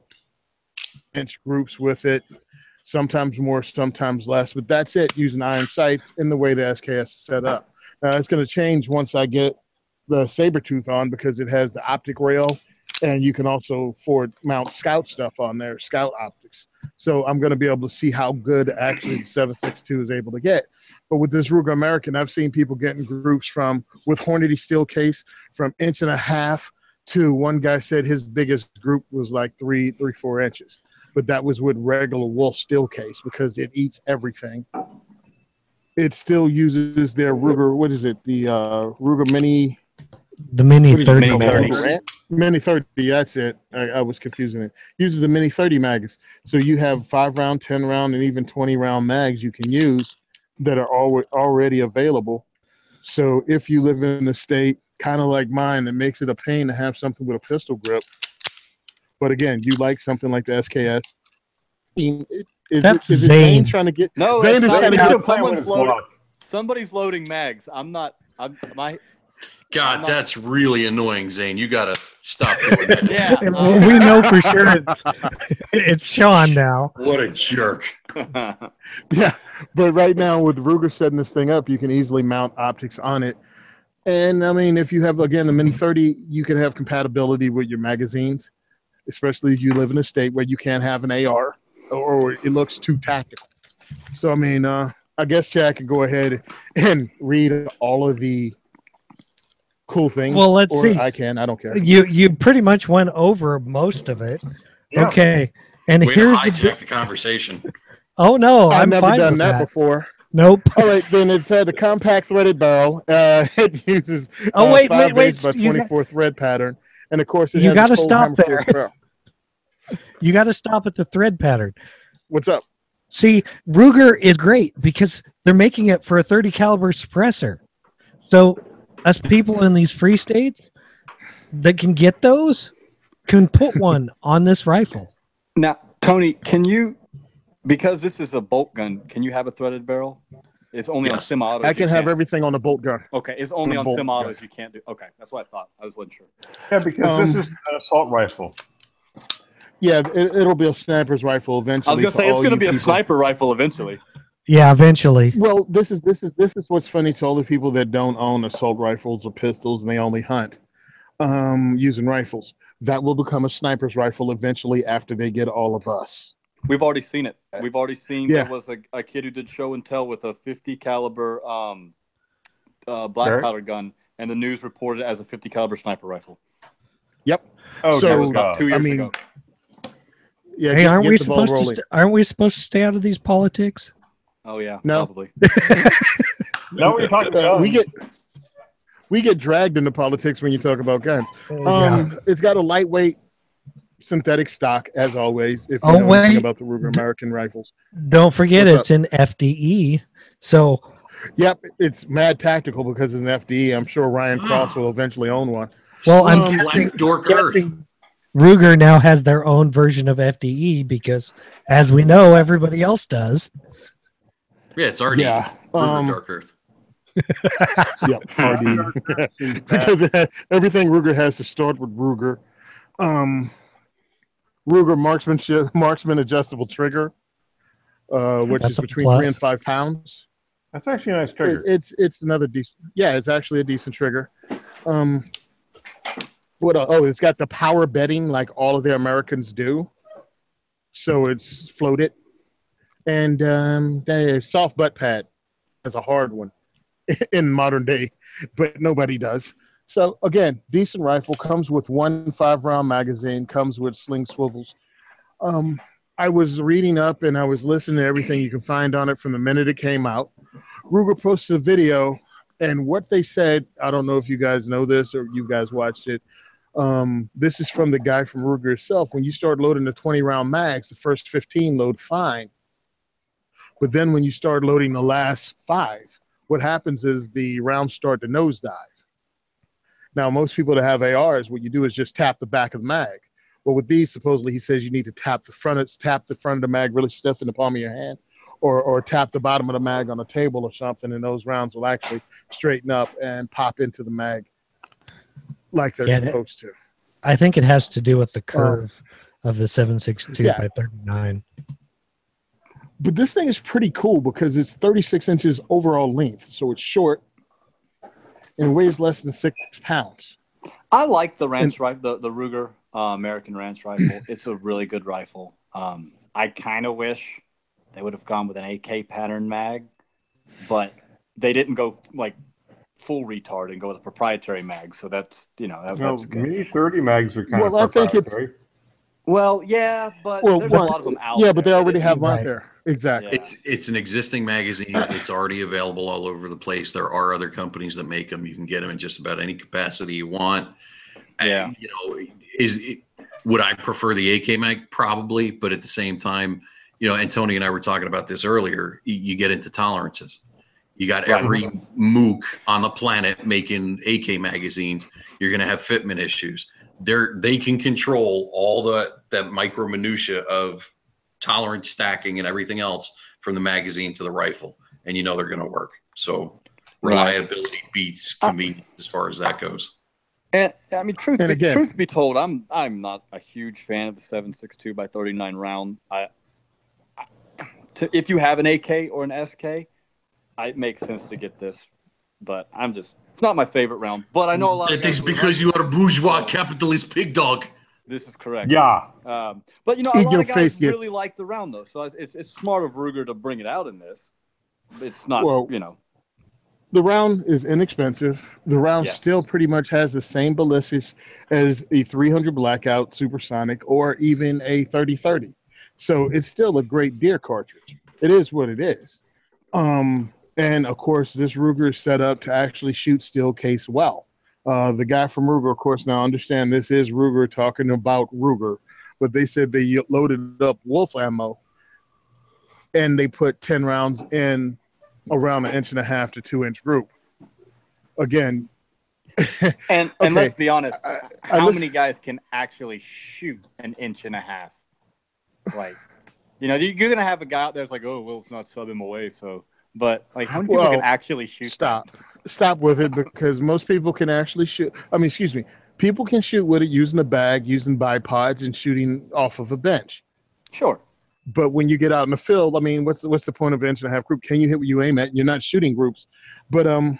inch groups with it, sometimes more, sometimes less. But that's it using iron sight in the way the SKS is set up. Now it's going to change once I get the saber tooth on because it has the optic rail, and you can also forward mount scout stuff on there, scout optics. So I'm going to be able to see how good actually 762 is able to get. But with this Ruger American, I've seen people getting groups from with Hornady steel case from inch and a half to one guy said his biggest group was like three, three, four inches, but that was with regular Wolf steel case because it eats everything. It still uses their Ruger. What is it? The uh, Ruger Mini The Mini what is it, 30 Mini mag. 30. Mini 30, that's it. I, I was confusing it. Uses the Mini 30 mags. So you have five round, 10 round, and even 20 round mags you can use that are al- already available. So if you live in a state kind of like mine that makes it a pain to have something with a pistol grip, but again, you like something like the SKS. Is, is That's it, is it Zane. Zane trying to get? No, Zane is trying to get- still Someone's loading. Somebody's loading mags. I'm not. I'm my. God, not- that's really annoying, Zane. You gotta stop doing that. Yeah. Well, we know for sure it's it's Sean now. What a jerk. Yeah, but right now with Ruger setting this thing up, you can easily mount optics on it. And I mean, if you have again the Mini 30, you can have compatibility with your magazines, especially if you live in a state where you can't have an AR or it looks too tactical. So I mean, uh, I guess Chad can go ahead and read all of the cool things. Well, let's or see. I can. I don't care. You you pretty much went over most of it. Yeah. Okay. And Way here's the hijack the conversation. Oh no, I've I'm never fine done with that, that. before. Nope. All right, then it's uh, the compact threaded barrel. Uh, it uses Oh, uh, wait, five wait, wait, by you got- 24 thread pattern, and of course it You has a gotta stop there. You got to stop at the thread pattern. What's up? See, Ruger is great because they're making it for a 30 caliber suppressor. So us people in these free states that can get those can put one on this rifle. now, Tony, can you? Because this is a bolt gun, can you have a threaded barrel? It's only on Yes. semi-autos. I can have can't- everything on a bolt gun. Okay, it's only on a on bolt, semi-autos. You can't do. Okay, that's what I thought. I was wasn't sure. Yeah, because Um, this is an assault rifle. Yeah, it, it'll be a sniper's rifle eventually. I was gonna say it's gonna you be a sniper rifle eventually. Yeah, eventually. Well, this is this is this is what's funny to all the people that don't own assault rifles or pistols and they only hunt um, using rifles. That will become a sniper's rifle eventually after they get all of us. We've already seen it. We've already seen Yeah. there was a, a kid who did show and tell with a 50 caliber um, uh, black Derek? powder gun, and the news reported it as a 50 caliber sniper rifle. Yep. Oh, So, That was about God. two I mean, ago. Yeah, Hey, get- aren't get we the ball supposed to st- aren't we supposed to stay out of these politics? Oh yeah, No. probably. No, we're talking about we get we get dragged into politics when you talk about guns. Yeah. Um, It's got a lightweight synthetic stock, as always. If you Oh, know anything about the Ruger American rifles, Don't forget What's it's an FDE. So yep, it's mad tactical because it's an FDE. I'm sure Ryan Cross will eventually own one. well, I'm Um, guessing, Dork guessing Ruger now has their own version of FDE because, as we know, everybody else does. Yeah, it's already Yeah, Ruger um, Dark Earth. yep, RD. because had- everything Ruger has to start with Ruger. Um, Ruger marksmanship, marksman adjustable trigger, uh, which That's is between plus. three and five pounds. That's actually a nice It- trigger. it's it's another decent. Yeah, it's actually a decent trigger. Um, what? el- Oh, it's got the power bedding like all of the Americans do. So it's floated, and um, the soft butt pad is a hard one in modern day, but nobody does. So again, decent rifle comes with one five round magazine, comes with sling swivels. Um, I was reading up and I was listening to everything you can find on it from the minute it came out. Ruger posted a video, and what they said, I don't know if you guys know this or you guys watched it. Um, this is from the guy from Ruger himself. When you start loading the 20 round mags, the first 15 load fine. But then when you start loading the last five, what happens is the rounds start to nosedive. Now, most people that have ARs, what you do is just tap the back of the mag. Well, with these, supposedly he says you need to tap the front, of, tap the front of the mag really stiff in the palm of your hand, or or tap the bottom of the mag on a table or something, and those rounds will actually straighten up and pop into the mag like they're it? supposed to. I think it has to do with the curve of the 762 Yeah. by 39. But this thing is pretty cool because it's 36 inches overall length, so it's short and weighs less than six pounds. I like the ranch rifle, the, the Ruger uh, American ranch rifle. It's a really good rifle. Um, I kind of wish they would have gone with an AK pattern mag, but they didn't go like full retard and go with a proprietary mag. So that's you know that, No, that's good. Mini 30 mags are kind Well, of I think it's- proprietary. Well, yeah, but Well, there's but- a lot of them out. yeah, but they already have them out there. Exactly. Yeah. It's it's an existing magazine. It's already available all over the place. There are other companies that make them. You can get them in just about any capacity you want. And, Yeah. you know, is it, would I prefer the AK mag? Probably, but at the same time, you know, and Tony and I were talking about this earlier. You, you get into tolerances. You got Right. every mook on the planet making AK magazines. You're going to have fitment issues. They're they can control all the that micro minutia of tolerance stacking and everything else from the magazine to the rifle, and you know they're going to work. So Right. reliability beats uh, convenience as far as that goes. And I mean, truth be, again- truth be told, I'm I'm not a huge fan of the 7.62 by 39 round. I, I to, if you have an AK or an SK, I, it makes sense to get this. But I'm just it's not my favorite round. But I know a lot. of That is because you are a bourgeois capitalist pig dog. This is correct. Yeah. Um, but you know, a In lot of guys face, yes. really like the round though, so it's it's smart of Ruger to bring it out in this. It's not, Well, you know, the round is inexpensive. The round Yes. still pretty much has the same ballistics as a 300 Blackout Supersonic or even a 3030. So it's still a great deer cartridge. It is what it is. Um, and of course, this Ruger is set up to actually shoot steel case well. Uh, the guy from Ruger, of course, now understand this is Ruger talking about Ruger, but they said they loaded up wolf ammo and they put 10 rounds in around an inch and a half to two inch group. Again, and and Okay. let's be honest, I- I how listen- many guys can actually shoot an inch and a half? Like, you know, you're gonna have a guy out there that's like, oh, well, it's not sub-MOA, so. But like, how many people Well, can actually shoot? stop, stop with it because most people can actually shoot. I mean, excuse me, people can shoot with it using a bag, using bipods, and shooting off of a bench. Sure. But when you get out in the field, I mean, what's what's the point of an inch and a half group? Can you hit what you aim at? You're not shooting groups, but um,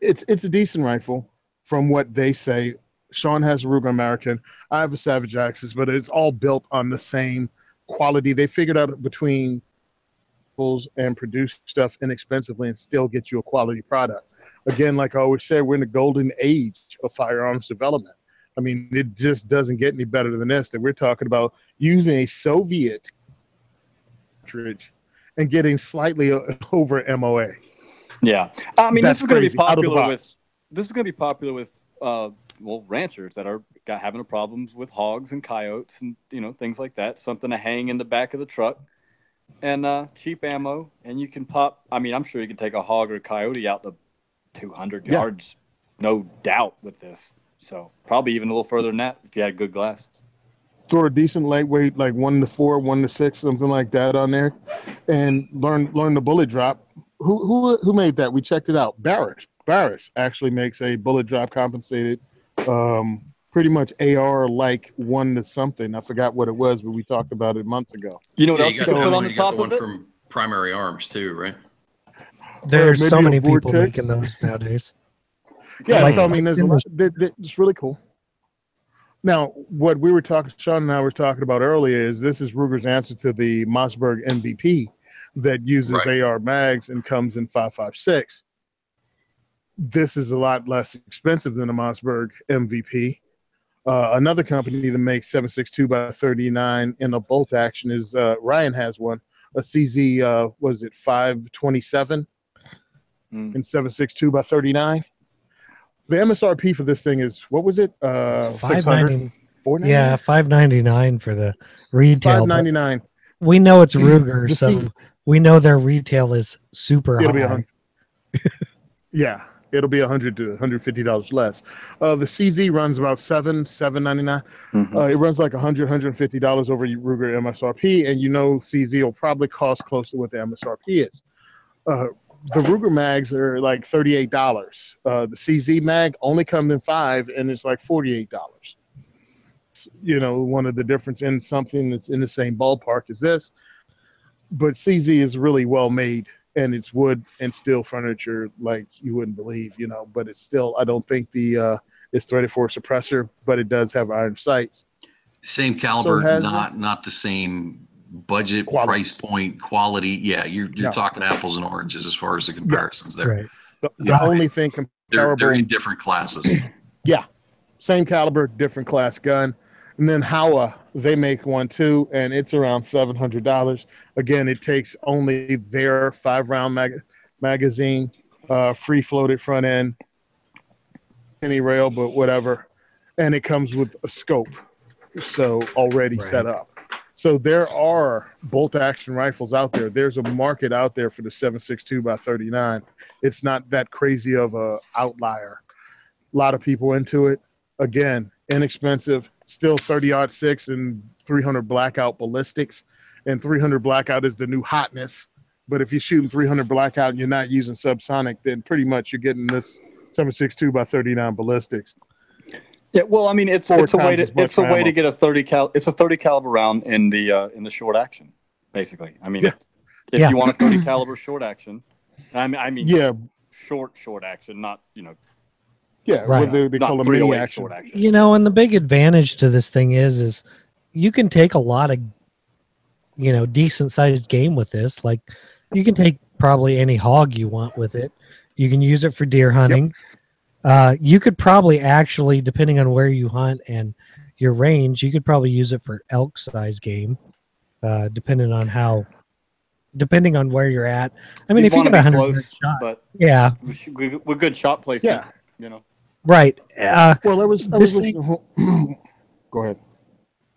it's it's a decent rifle from what they say. Sean has a Ruger American. I have a Savage Axis, but it's all built on the same quality. They figured out between rifles and produce stuff inexpensively and still get you a quality product. Again, like I always say, we're in the golden age of firearms development. I mean, it just doesn't get any better than this. That we're talking about using a Soviet cartridge and getting slightly over MOA. Yeah. I mean, That's this is going to be crazy. Out of the popular with this is going to be popular with uh, well ranchers that are got having problems with hogs and coyotes and you know things like that. Something to hang in the back of the truck and uh, cheap ammo, and you can pop. I mean, I'm sure you can take a hog or a coyote out to 200 Yeah. yards, no doubt, with this. So probably even a little further than that if you had good glass. Throw a decent lightweight, like one to four, one to six, something like that on there, and learn learn the bullet drop. Who who who made that? We checked it out. Burris Burris actually makes a bullet drop compensated, um, pretty much AR like one to something. I forgot what it was, but we talked about it months ago. You know what Yeah, else you you got can the put one, on the you got top the of one it? from Primary Arms too, right? There's maybe so many people vortex? making those nowadays. Yeah, Like- so I mean, there's a lot. That, that, it's really cool. Now, what we were talking, Sean and I were talking about earlier, is this is Ruger's answer to the Mossberg MVP that uses Right. AR mags and comes in 5.56. This is a lot less expensive than a Mossberg MVP. Uh, another company that makes 7.62 by 39 in a bolt action is uh, Ryan has one, a CZ, uh, was it 527 Mm. in 7.62 by 39? The MSRP for this thing is what was it? Uh, Five 600? ninety. 499? Yeah, five ninety nine for the retail. 599. We know it's Ruger, so C- we know their retail is super It'll high. hundred. yeah, it'll be a hundred to hundred fifty dollars less. Uh, the CZ runs about seven seven ninety nine. Mhm. Uh, it runs like a hundred hundred fifty dollars over Ruger MSRP, and you know CZ will probably cost close to what the MSRP is. Uh, the Ruger mags are like thirty eight dollars. Uh, the CZ mag only comes in five, and it's like forty eight dollars. You know, one of the difference in something that's in the same ballpark as this, but CZ is really well made, and it's wood and steel furniture like you wouldn't believe. You know, but it's still I don't think the uh, it's threaded for suppressor, but it does have iron sights. Same caliber, has not not the same budget, Quality. price point, quality. Yeah, you're you're No. talking apples and oranges as far as the comparisons there. Right. The, the only thing They're comparable, they're in different classes. Yeah, same caliber, different class gun. And then Howa, they make one too, and it's around seven hundred dollars. Again, it takes only their five round mag- magazine, uh, free floated front end, any rail, but whatever, and it comes with a scope, so already Right. set up. So there are bolt action rifles out there. There's a market out there for the 762 by 39. It's not that crazy of a outlier. A lot of people into it. Again, inexpensive, still 30 odd six and 300 blackout ballistics. And 300 blackout is the new hotness. But if you're shooting 300 blackout and you're not using subsonic, then pretty much you're getting this 762 by 39 ballistics. Yeah, well, I mean, it's Four it's a way to it's a way to get a thirty cal it's a thirty caliber round in the uh, in the short action, basically. I mean, Yeah. if Yeah. you want a thirty caliber short action, I mean, I mean, Yeah, short short action, not you know, yeah. Right. What they, they call not a three mini eight action. action. You know, and the big advantage to this thing is, is you can take a lot of, you know, decent sized game with this. Like, you can take probably any hog you want with it. You can use it for deer hunting. Uh, you could probably actually, depending on where you hunt and your range, you could probably use it for elk size game, uh, depending on how, depending on where you're at. I mean, You'd if you get a hundred close, shot, but yeah, with sh- with with good shot placement, Yeah. you know. Right. Uh, Well, I was. I This was thing- Go ahead.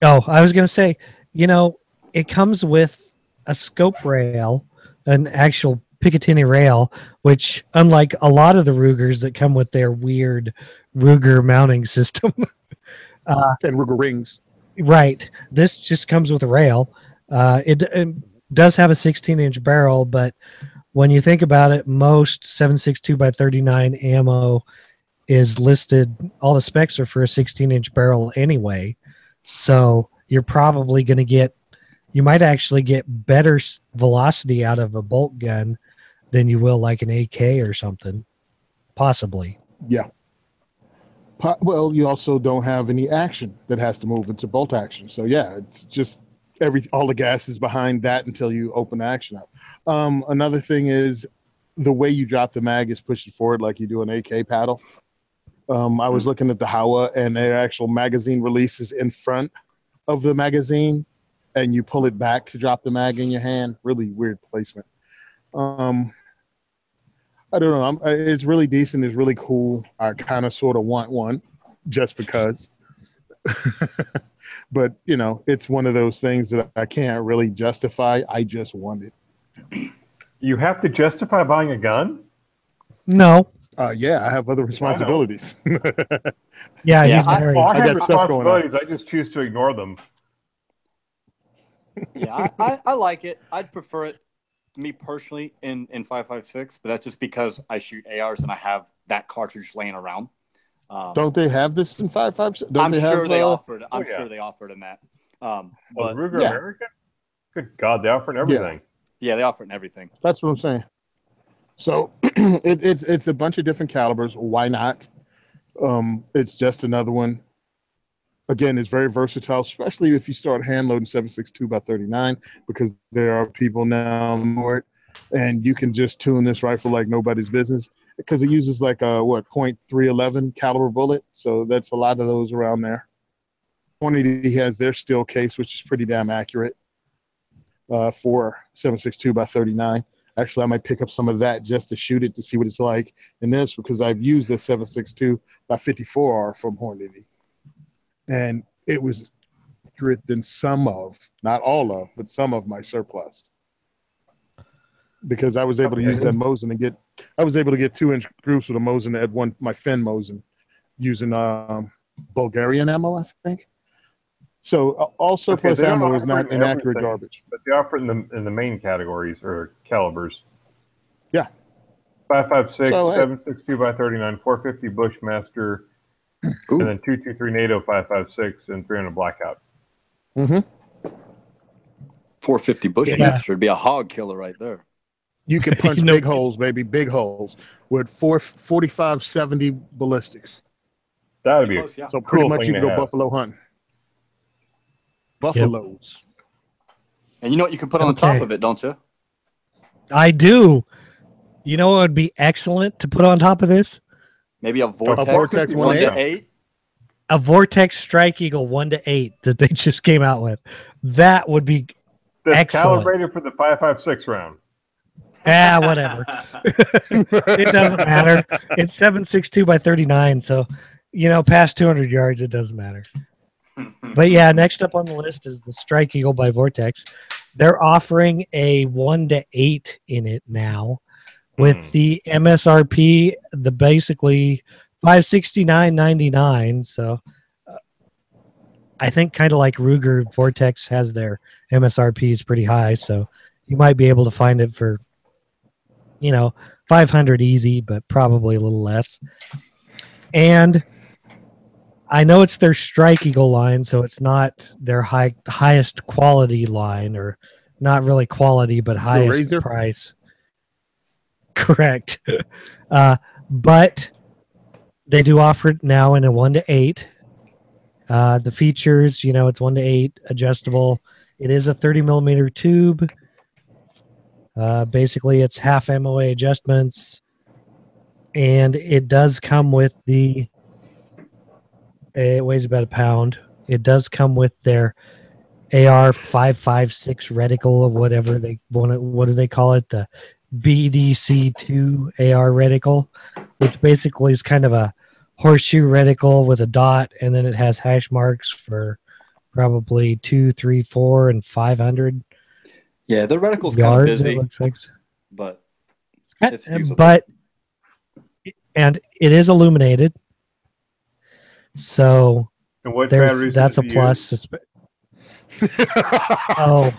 Oh, I was going to say, you know, it comes with a scope rail, an actual Picatinny rail, which, unlike a lot of the Rugers that come with their weird Ruger mounting system, uh, And Ruger rings. right, this just comes with a rail. Uh, it, it does have a 16 inch barrel, but when you think about it, most 762 by 39 ammo is listed. All the specs are for a 16 inch barrel anyway. So you're probably going to get, you might actually get better velocity out of a bolt gun than you will like an AK or something. Possibly. Yeah. Po- Well, you also don't have any action that has to move into bolt action. So yeah, it's just every all the gas is behind that until you open the action up. Um, another thing is the way you drop the mag is push it forward like you do an AK paddle. Um, I was looking at the Howa and their actual magazine releases in front of the magazine, and you pull it back to drop the mag in your hand. Really weird placement. Um, I don't know. I'm, it's really decent. It's really cool. I kind of sort of want one just because. but, you know, it's one of those things that I can't really justify. I just want it. You have to justify buying a gun? No. Uh, yeah, I have other responsibilities. Yeah, Yeah, he's I- Well. I, I have got stuff going on. responsibilities. I just choose to ignore them. Yeah, I, I, I like it. I'd prefer it, me personally, in in five five six, but that's just because I shoot ARs and I have that cartridge laying around. Um, don't they have this in 556? Don't I'm they sure have, they uh, offered. I'm Oh, yeah. sure they offered in that. Um, Well, but Ruger yeah. American? Good God, they offer everything. yeah, they offer in everything. That's what I'm saying. So it, it's it's a bunch of different calibers. Why not? Um, it's just another one. Again, it's very versatile, especially if you start hand loading 762 by 39, because there are people now more and you can just tune this rifle like nobody's business because it uses like a what 0.311 caliber bullet. So that's a lot of those around there. Hornady has their steel case, which is pretty damn accurate uh, for 762 by 39. Actually, I might pick up some of that just to shoot it to see what it's like in this because I've used the 762 by 54R from Hornady. And it was accurate than some of, not all of, but some of my surplus. Because I was able to use that Mosin and get, I was able to get two inch groups with a Mosin at one, my Finn Mosin using um, Bulgarian ammo, I think. So uh, all surplus they don't ammo is not inaccurate garbage. But they offer it in the in the main categories or calibers. Yeah. 556, So, hey. 762 by 39, 450 Bushmaster, Ooh. and then 223 NATO 556 and 300 Blackout. Mm-hmm. 450 Bushmaster would be a hog killer right there. You can punch You know- big holes, baby, big holes with four, 45, 70 ballistics. That would be Close, yeah. So pretty Cool much you to can go have. buffalo hunting. Buffaloes. And you know what you can put on the top of it, don't you? I do. You know what would be excellent to put on top of this? Maybe a vortex, Vortex one to 1A. eight. A Vortex Strike Eagle one to eight that they just came out with. That would be That's Excellent. calibrated for the 556 round. ah whatever. it doesn't matter. It's seven six two by thirty nine, so you know, past two hundred yards, it doesn't matter. But yeah, next up on the list is the Strike Eagle by Vortex. They're offering a one to eight in it now, with Hmm. the MSRP, the basically five sixty nine ninety nine. So, uh, I think kind of like Ruger, Vortex has their MSRP is pretty high, so you might be able to find it for, you know, five hundred easy, but probably a little less. And I know it's their Strike Eagle line, so it's not their high highest quality line, or not really quality, but highest price. Correct, uh, but they do offer it now in a one to eight. Uh, the features, you know, it's one to eight, adjustable. It is a thirty millimeter tube. Uh, basically, it's half MOA adjustments, and it does come with the it weighs about a pound. It does come with their AR five five six reticle or whatever they want to. What do they call it? The BDC two AR reticle, which basically is kind of a horseshoe reticle with a dot, and then it has hash marks for probably two, three, four, and five hundred Yeah, the reticle's kind of yards. It busy, looks like. but It's but and it is illuminated. So And what there's that's a plus. Suspe- Oh,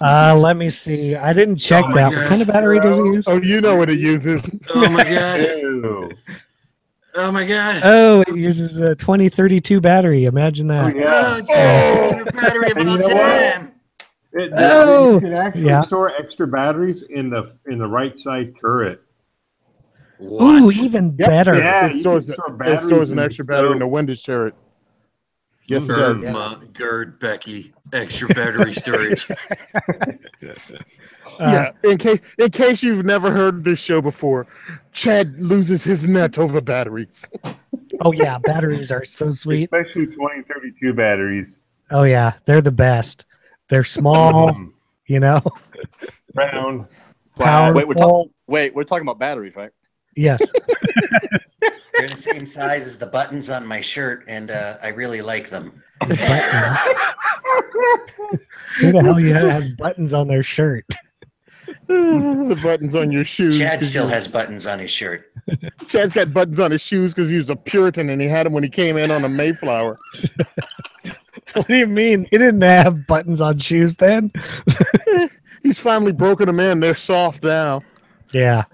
uh, let me see. I didn't check Oh my that. What kind of battery does it use? oh, you know what it uses. Oh my god! Ew. Oh my god! Oh, it uses a 2032 battery. Imagine Oh, that. yeah. it's the battery of And you all know time. It, Oh, you can actually yeah. store extra batteries in the in the right side turret. Ooh, even Yep. better. Yeah, it stores, can it stores an extra battery in the so- windage turret. Yes, it Gerd, does. Ma- Gerd, Becky, extra battery storage. Uh, yeah, in case in case you've never heard this show before, Chad loses his net over batteries. Oh yeah, batteries are so sweet. Especially 2032 batteries. Oh yeah, they're the best. They're small, you know. Round. Power- wait, we're talking. Wait, we're talking about batteries, right? Yes. They're the same size as the buttons on my shirt, and uh, I really like them. Who the hell you has buttons on their shirt? the buttons on your shoes. Chad still has buttons on his shirt. Chad's got buttons on his shoes because he was a Puritan and he had them when he came in on a Mayflower. What do you mean? He didn't have buttons on shoes then? He's finally broken them in. They're soft now. Yeah.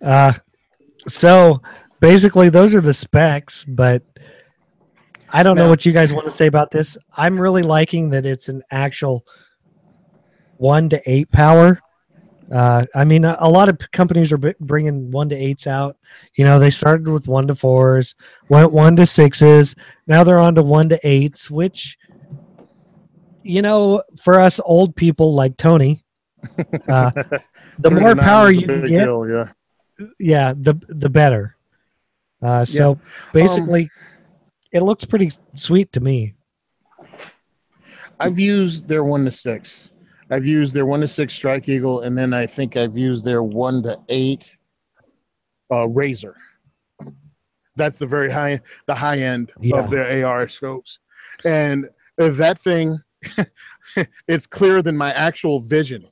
Uh, so basically, those are the specs, but I don't know what you guys want to say about this. I'm really liking that it's an actual one to eight power. Uh, I mean, a, a lot of companies are b- bringing one to eights out. You know, they started with one to fours, went one to sixes. Now they're on to one to eights, which, you know, for us old people like Tony, uh, the more power you get, deal, yeah. Yeah, the the better. Uh, so basically, it looks pretty sweet to me. I've used their one to six. I've used their one to six Strike Eagle, and then I think I've used their one to eight uh, Razor. That's the very high, the high end Yeah. of their AR scopes, and if that thing, it's clearer than my actual vision.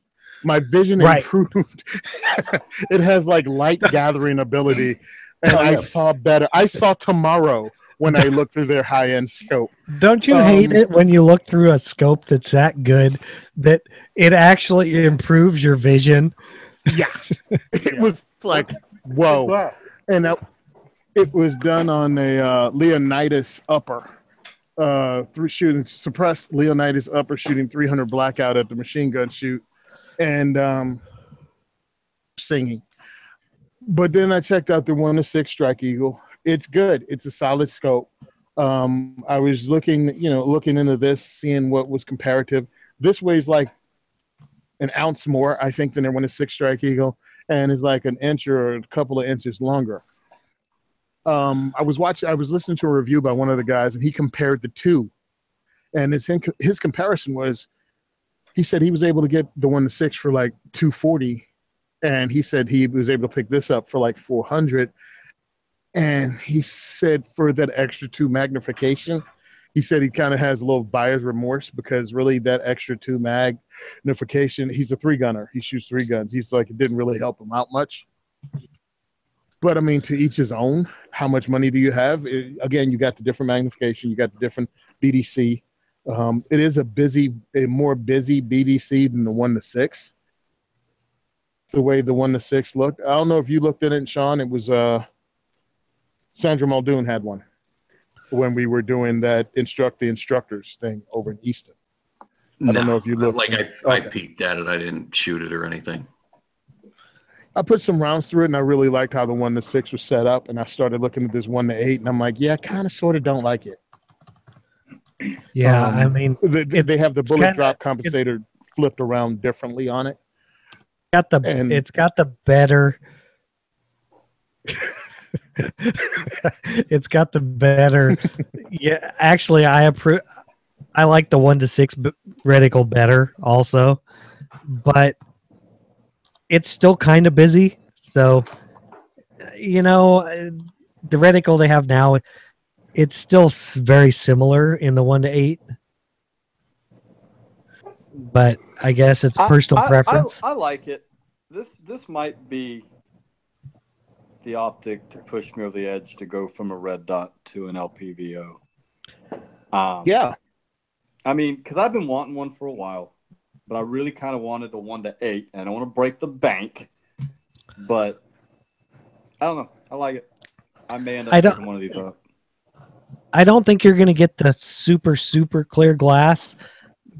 My vision Right. improved. it has like light gathering ability, and I saw better. I saw tomorrow when I looked through their high end scope. Don't you hate Um, it when you look through a scope that's that good that it actually improves your vision? Yeah, it was like whoa. And that, it was done on a uh, Leonidas upper. Uh, through shooting suppressed Leonidas upper shooting 300 blackout at the machine gun shoot, and um, singing. But then I checked out the one to six Strike Eagle. It's good. It's a solid scope. Um, I was looking, you know, looking into this, seeing what was comparative. This weighs like an ounce more, I think, than their one to six Strike Eagle and is like an inch or a couple of inches longer. Um, I was watching, I was listening to a review by one of the guys, and he compared the two, and his his comparison was, he said he was able to get the one to six for like two forty, and he said he was able to pick this up for like four hundred, and he said for that extra two magnification, he said he kind of has a little buyer's remorse because really that extra two magnification, he's a three gunner. He shoots three guns. He's like, it didn't really help him out much. But I mean, to each his own. How much money do you have? It- again, you got the different magnification, you got the different BDC. Um, it is a busy, a more busy BDC than the one to six. The way the one to six looked. I don't know if you looked at it, Sean. It was uh, Sandra Muldoon had one when we were doing that instruct the instructors thing over in Easton. I don't know if you looked. Like I, I Okay. peeked at it. I didn't shoot it or anything. I put some rounds through it, and I really liked how the one to six was set up. And I started looking at this one to eight, and I'm like, yeah, I kind of sort of don't like it. Yeah, Um, I mean, They, It- they have the bullet kinda- drop compensator flipped around differently on it. got the and- it's got the better it's got the better yeah actually i approve i like the one to six b- reticle better also but it's still kind of busy so you know uh, the reticle they have now it's still very similar in the one to eight but i guess it's personal I- I- preference I, like it. This this might be the optic to push me over the edge to go from a red dot to an LPVO. Um, Yeah, I mean, because I've been wanting one for a while, but I really kind of wanted a one to eight, and I don't want to break the bank. But I don't know. I like it. I may end up I don't- picking one of these up. I don't think you're going to get the super super clear glass,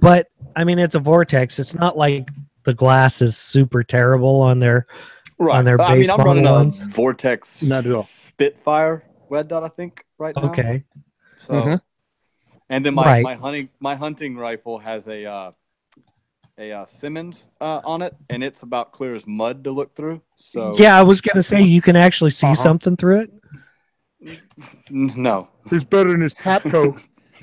but I mean it's a vortex. It's not like the glass is super terrible on their Right. on their I mean, base I'm model running a? Vortex Not at all. Spitfire red dot, I think, right now. Okay, So, Mhm. and then my, Right. my hunting my hunting rifle has a uh, a uh, Simmons uh, on it, and it's about clear as mud to look through. So yeah, I was going to say you can actually see Uh-huh. something through it. N- no. it's better than his Tapco.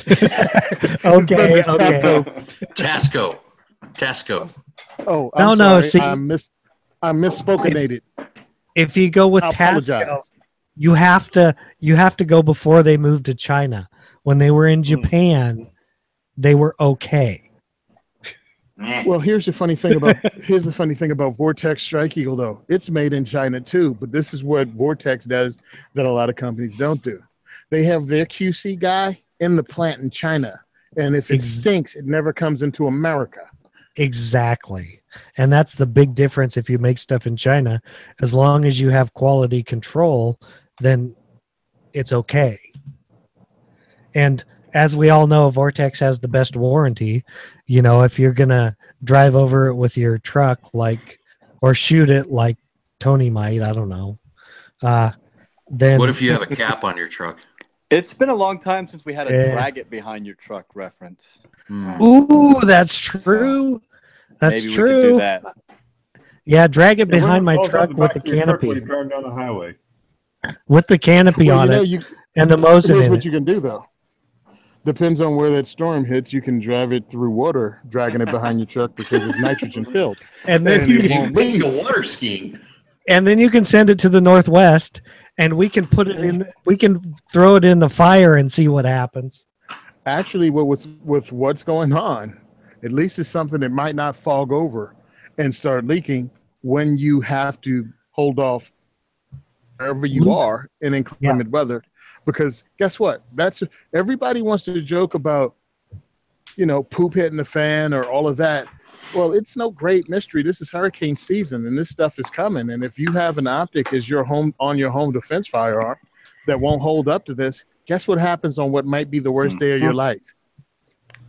okay, okay. Tasco. Tasco. Oh, No, I'm no, sorry. see- I miss, I misspokenated. If you go with I Tasco, apologize. you have to you have to go before they moved to China. When they were in hmm. Japan, they were okay. Well, here's the funny thing about here's the funny thing about Vortex Strike Eagle though. It's made in China too, but this is what Vortex does that a lot of companies don't do. They have their QC guy in the plant in China, and if it stinks, it never comes into America. Exactly. And that's the big difference if you make stuff in China. As long as you have quality control, then it's okay. And as we all know, Vortex has the best warranty. You know, if you're going to drive over it with your truck, like, or shoot it like Tony might, I don't know. Uh, then What if you have a cap on your truck? It's been a long time since we had a Yeah. drag it behind your truck reference. Hmm. Ooh, that's true. That's Maybe we true. could do that. Yeah, drag it Yeah, behind my truck the with the of your truck when canopy. you're driving down the highway. With the canopy Well, on you know, it you and the Mosin here's what it. you can do though. Depends on where that storm hits. You can drive it through water, dragging it behind your truck because it's nitrogen filled. and then and you, it You won't can leave. go water skiing. and then you can send it to the northwest and we can put it in we can throw it in the fire and see what happens actually what was with what's going on at least it's something that might not fog over and start leaking when you have to hold off wherever you mm. are in inclement weather because guess what? That's everybody wants to joke about you know poop hitting the fan or all of that. Well it's no great mystery. This is hurricane season and this stuff is coming. And if you have an optic as your home on your home defense firearm that won't hold up to this guess what happens on what might be the worst day of your mm-hmm. life?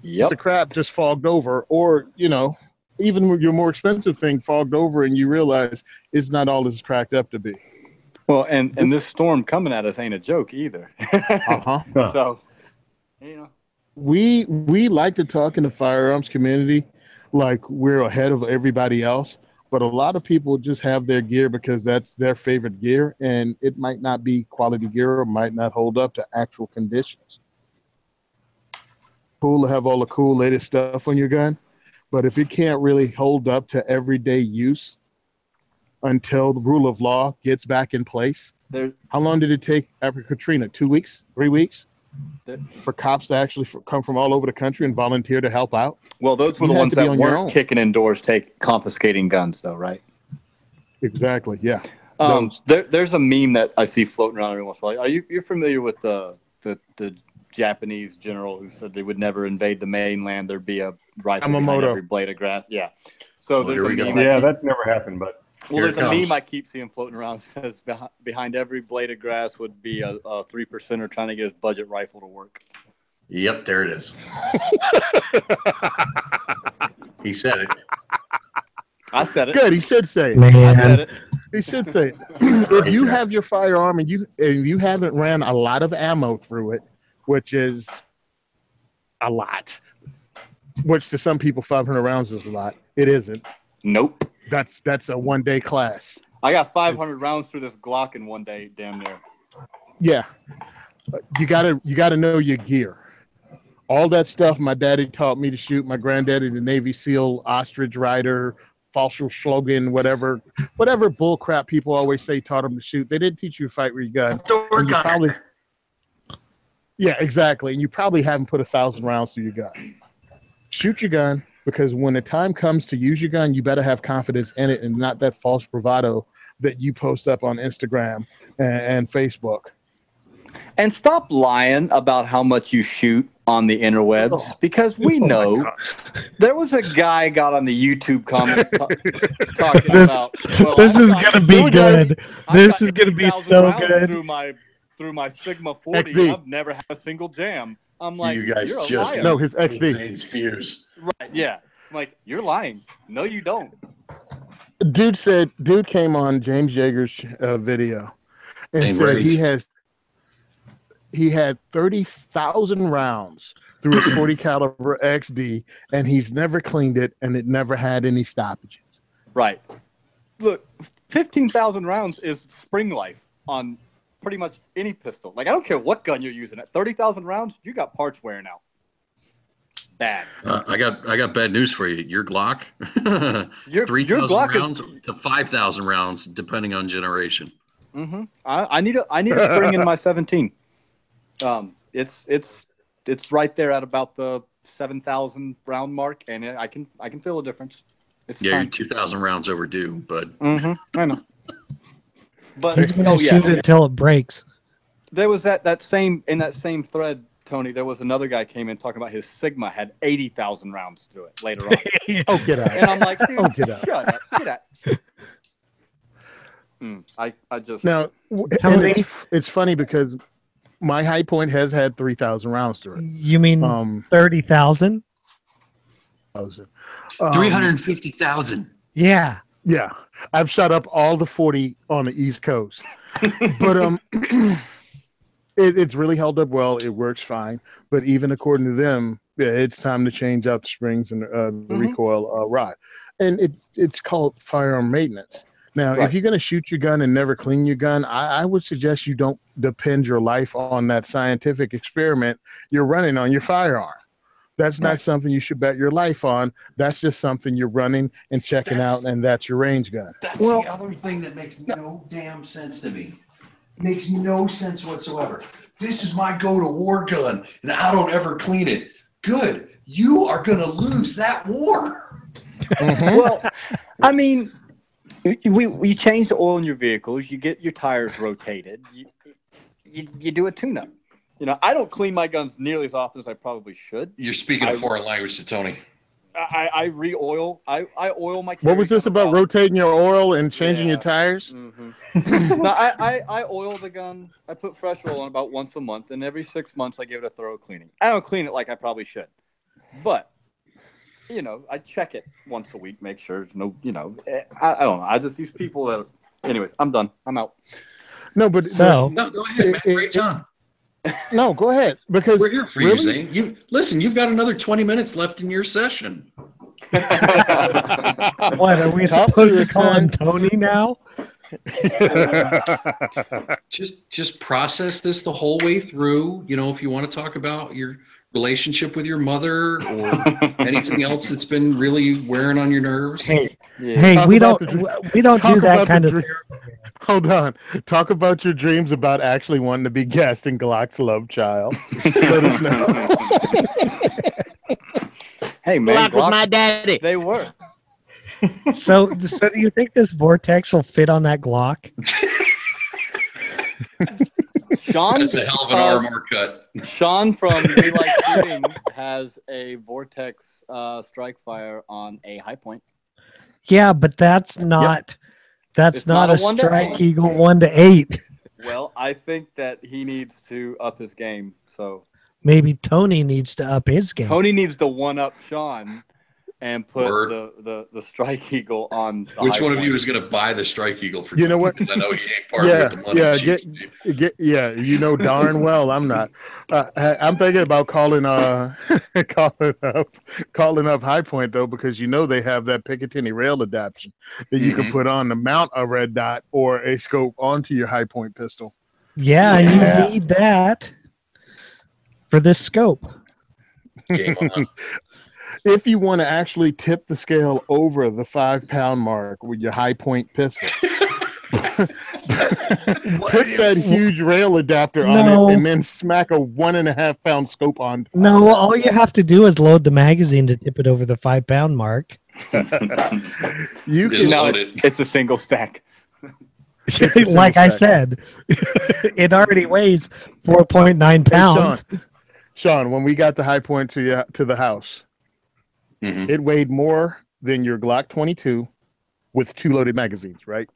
Yep. the crap just fogged over, or you know, even your more expensive thing fogged over, and you realize it's not all it's cracked up to be. Well, and and this storm coming at us ain't a joke either. Uh huh. so, you know, We we like to talk in the firearms community like we're ahead of everybody else. But a lot of people just have their gear because that's their favorite gear, and it might not be quality gear or might not hold up to actual conditions. Cool to have all the cool latest stuff on your gun, but if it can't really hold up to everyday use until the rule of law gets back in place, There, how long did it take after Katrina? Two weeks? Three weeks? That- For cops to actually f come from all over the country and volunteer to help out? well, those were You the ones that on weren't own. kicking indoors, take confiscating guns, though, right? Exactly. Yeah. Um, there, there's a meme that I see floating around every once in a while. Are you you're familiar with the the, the Japanese general who said they would never invade the mainland? There'd be a rifle behind every blade of grass. Yeah. So Oh, there's a meme. Yeah, that never happened, but well, Here there's a meme I keep seeing floating around that says behind, behind every blade of grass would be a, a three percenter trying to get his budget rifle to work. Yep, there it is. He said it. I said it. Good. He should say it. I said Man, it. He should say it. if you have your firearm and you and you haven't ran a lot of ammo through it, which is a lot, which to some people 500 rounds is a lot. It isn't. Nope. That's that's a one day class. I got 500 rounds through this Glock in one day, damn near. Yeah, you gotta you gotta know your gear. All that stuff my daddy taught me to shoot. My granddaddy, the Navy SEAL, ostrich rider, false slogan, whatever, whatever bull crap people always say taught him to shoot. They didn't teach you to fight with your gun. Door And you probably, yeah, exactly. And you probably haven't put a thousand rounds through your gun. Shoot your gun because when the time comes to use your gun, you better have confidence in it and not that false bravado that you post up on Instagram and, and Facebook. And stop lying about how much you shoot on the interwebs oh. because we Oh know there was a guy got on the YouTube comments ta- talking This- about. well, this I've is gonna be Here we go. good. This is gonna be so good. through my through my Sigma 40. XD. I've never had a single jam. I'm like, you guys you're just liar. No, his XD. Insane's fuse. right? Yeah, I'm like, you're lying. No, you don't. Dude said, dude came on James Yeager's uh, video and Same said rate. he had he had thirty thousand rounds through his forty caliber XD, and he's never cleaned it, and it never had any stoppages. Right. Look, 15,000 rounds is spring life on pretty much any pistol. Like, I don't care what gun you're using. At 30,000 rounds, you got parts wearing out. Bad. Uh, I got I got bad news for you. Your Glock, Your, three your Glock rounds is. to five thousand rounds, depending on generation. Mm-hmm. I, I need a I need a spring in my 17. Um, it's it's it's right there at about the 7,000 round mark, and I can I can feel a difference. It's Yeah, you're two thousand rounds overdue, but mm-hmm. I know. But he's gonna oh yeah, shoot it until it breaks. There was that that same in that same thread, Tony. There was another guy came in talking about his Sigma had eighty thousand rounds through it later on, Oh, get out! and I'm like, dude, Oh, get out. shut up, get out. Mm, I I just Now, w- How and many- it's, it's funny because my Hi-Point has had three thousand rounds through it. You mean Um, thirty thousand? thousand. Um, three hundred fifty thousand. Yeah. Yeah, I've shot up all the forty on the East Coast, but um, it, it's really held up well. It works fine. But even according to them, yeah, it's time to change out the springs and uh, the Mhm. recoil uh, rod, and it it's called firearm maintenance. Now, Right. if you're going to shoot your gun and never clean your gun, I, I would suggest you don't depend your life on that scientific experiment you're running on your firearm. That's not something you should bet your life on. That's just something you're running and checking That's- out, and that's your range gun. That's Well- the other thing that makes no damn sense to me. Makes no sense whatsoever. This is my go to war gun, and I don't ever clean it. Good. You are gonna lose that war. Mm-hmm. well, I mean, we we change the oil in your vehicles. You get your tires rotated. You you, you do a tune-up. You know, I don't clean my guns nearly as often as I probably should. You're speaking I- a foreign language to Tony. I, I re-oil. I, I oil my. What was this about gun rotating your oil and changing your tires? Mm-hmm. no, I, I, I oil the gun. I put fresh oil on about once a month, and every six months I give it a thorough cleaning. I don't clean it like I probably should, but you know, I check it once a week, make sure there's no, you know, eh, I, I don't know. I just these people that. Anyways, I'm done. I'm out. No, but So No, go ahead, man. It- Great it- job. No, go ahead because We're here for you, really? Zane. You listen. You've got another twenty minutes left in your session. What are we Top supposed to tier, call him. Tony now? just just process this the whole way through you know if you want to talk about your relationship with your mother or anything else that's been really wearing on your nerves Hey, Yeah. hey, we don't the we don't Talk do that kind of. dream- Hold on. Talk about your dreams about actually wanting to be guest in Glock's love child. Let us know. hey man, Glock, daddy. they were. So, so do you think this vortex will fit on that Glock? Sean that's a hell of an uh, RMR cut Sean from We Like Shooting has a Vortex uh, strike fire on a Hi-Point. Yeah, but that's not that's It's not, not a a strike eight. eagle one to eight. Well, I think that he needs to up his game. So Maybe Tony needs to up his game. Tony needs to one up Sean and put Word. the, the, the strike eagle on. The which high one of you is going to buy the strike eagle for You know what? I know he ain't part Yeah, of the money yeah, Chief. get- Get, yeah, you know darn well I'm not. Uh, I- I'm thinking about calling uh calling up calling up Hi-Point though because you know they have that Picatinny rail adaptation that you can Mhm. put on to mount a red dot or a scope onto your Hi-Point pistol. Yeah, Yeah. you need that for this scope. Game on. If you want to actually tip the scale over the five pound mark with your Hi-Point pistol, put that huge rail adapter on it and then smack a one and a half pound scope on. No, all you have to do is load the magazine to tip it over the five pound mark. You can No, load it- it. it's a single stack. a like I said, it already weighs four point nine Hey, Sean. Sean, when we got the Hi-Point to your, to the house, Mhm. it weighed more than your Glock 22 with two loaded magazines, right?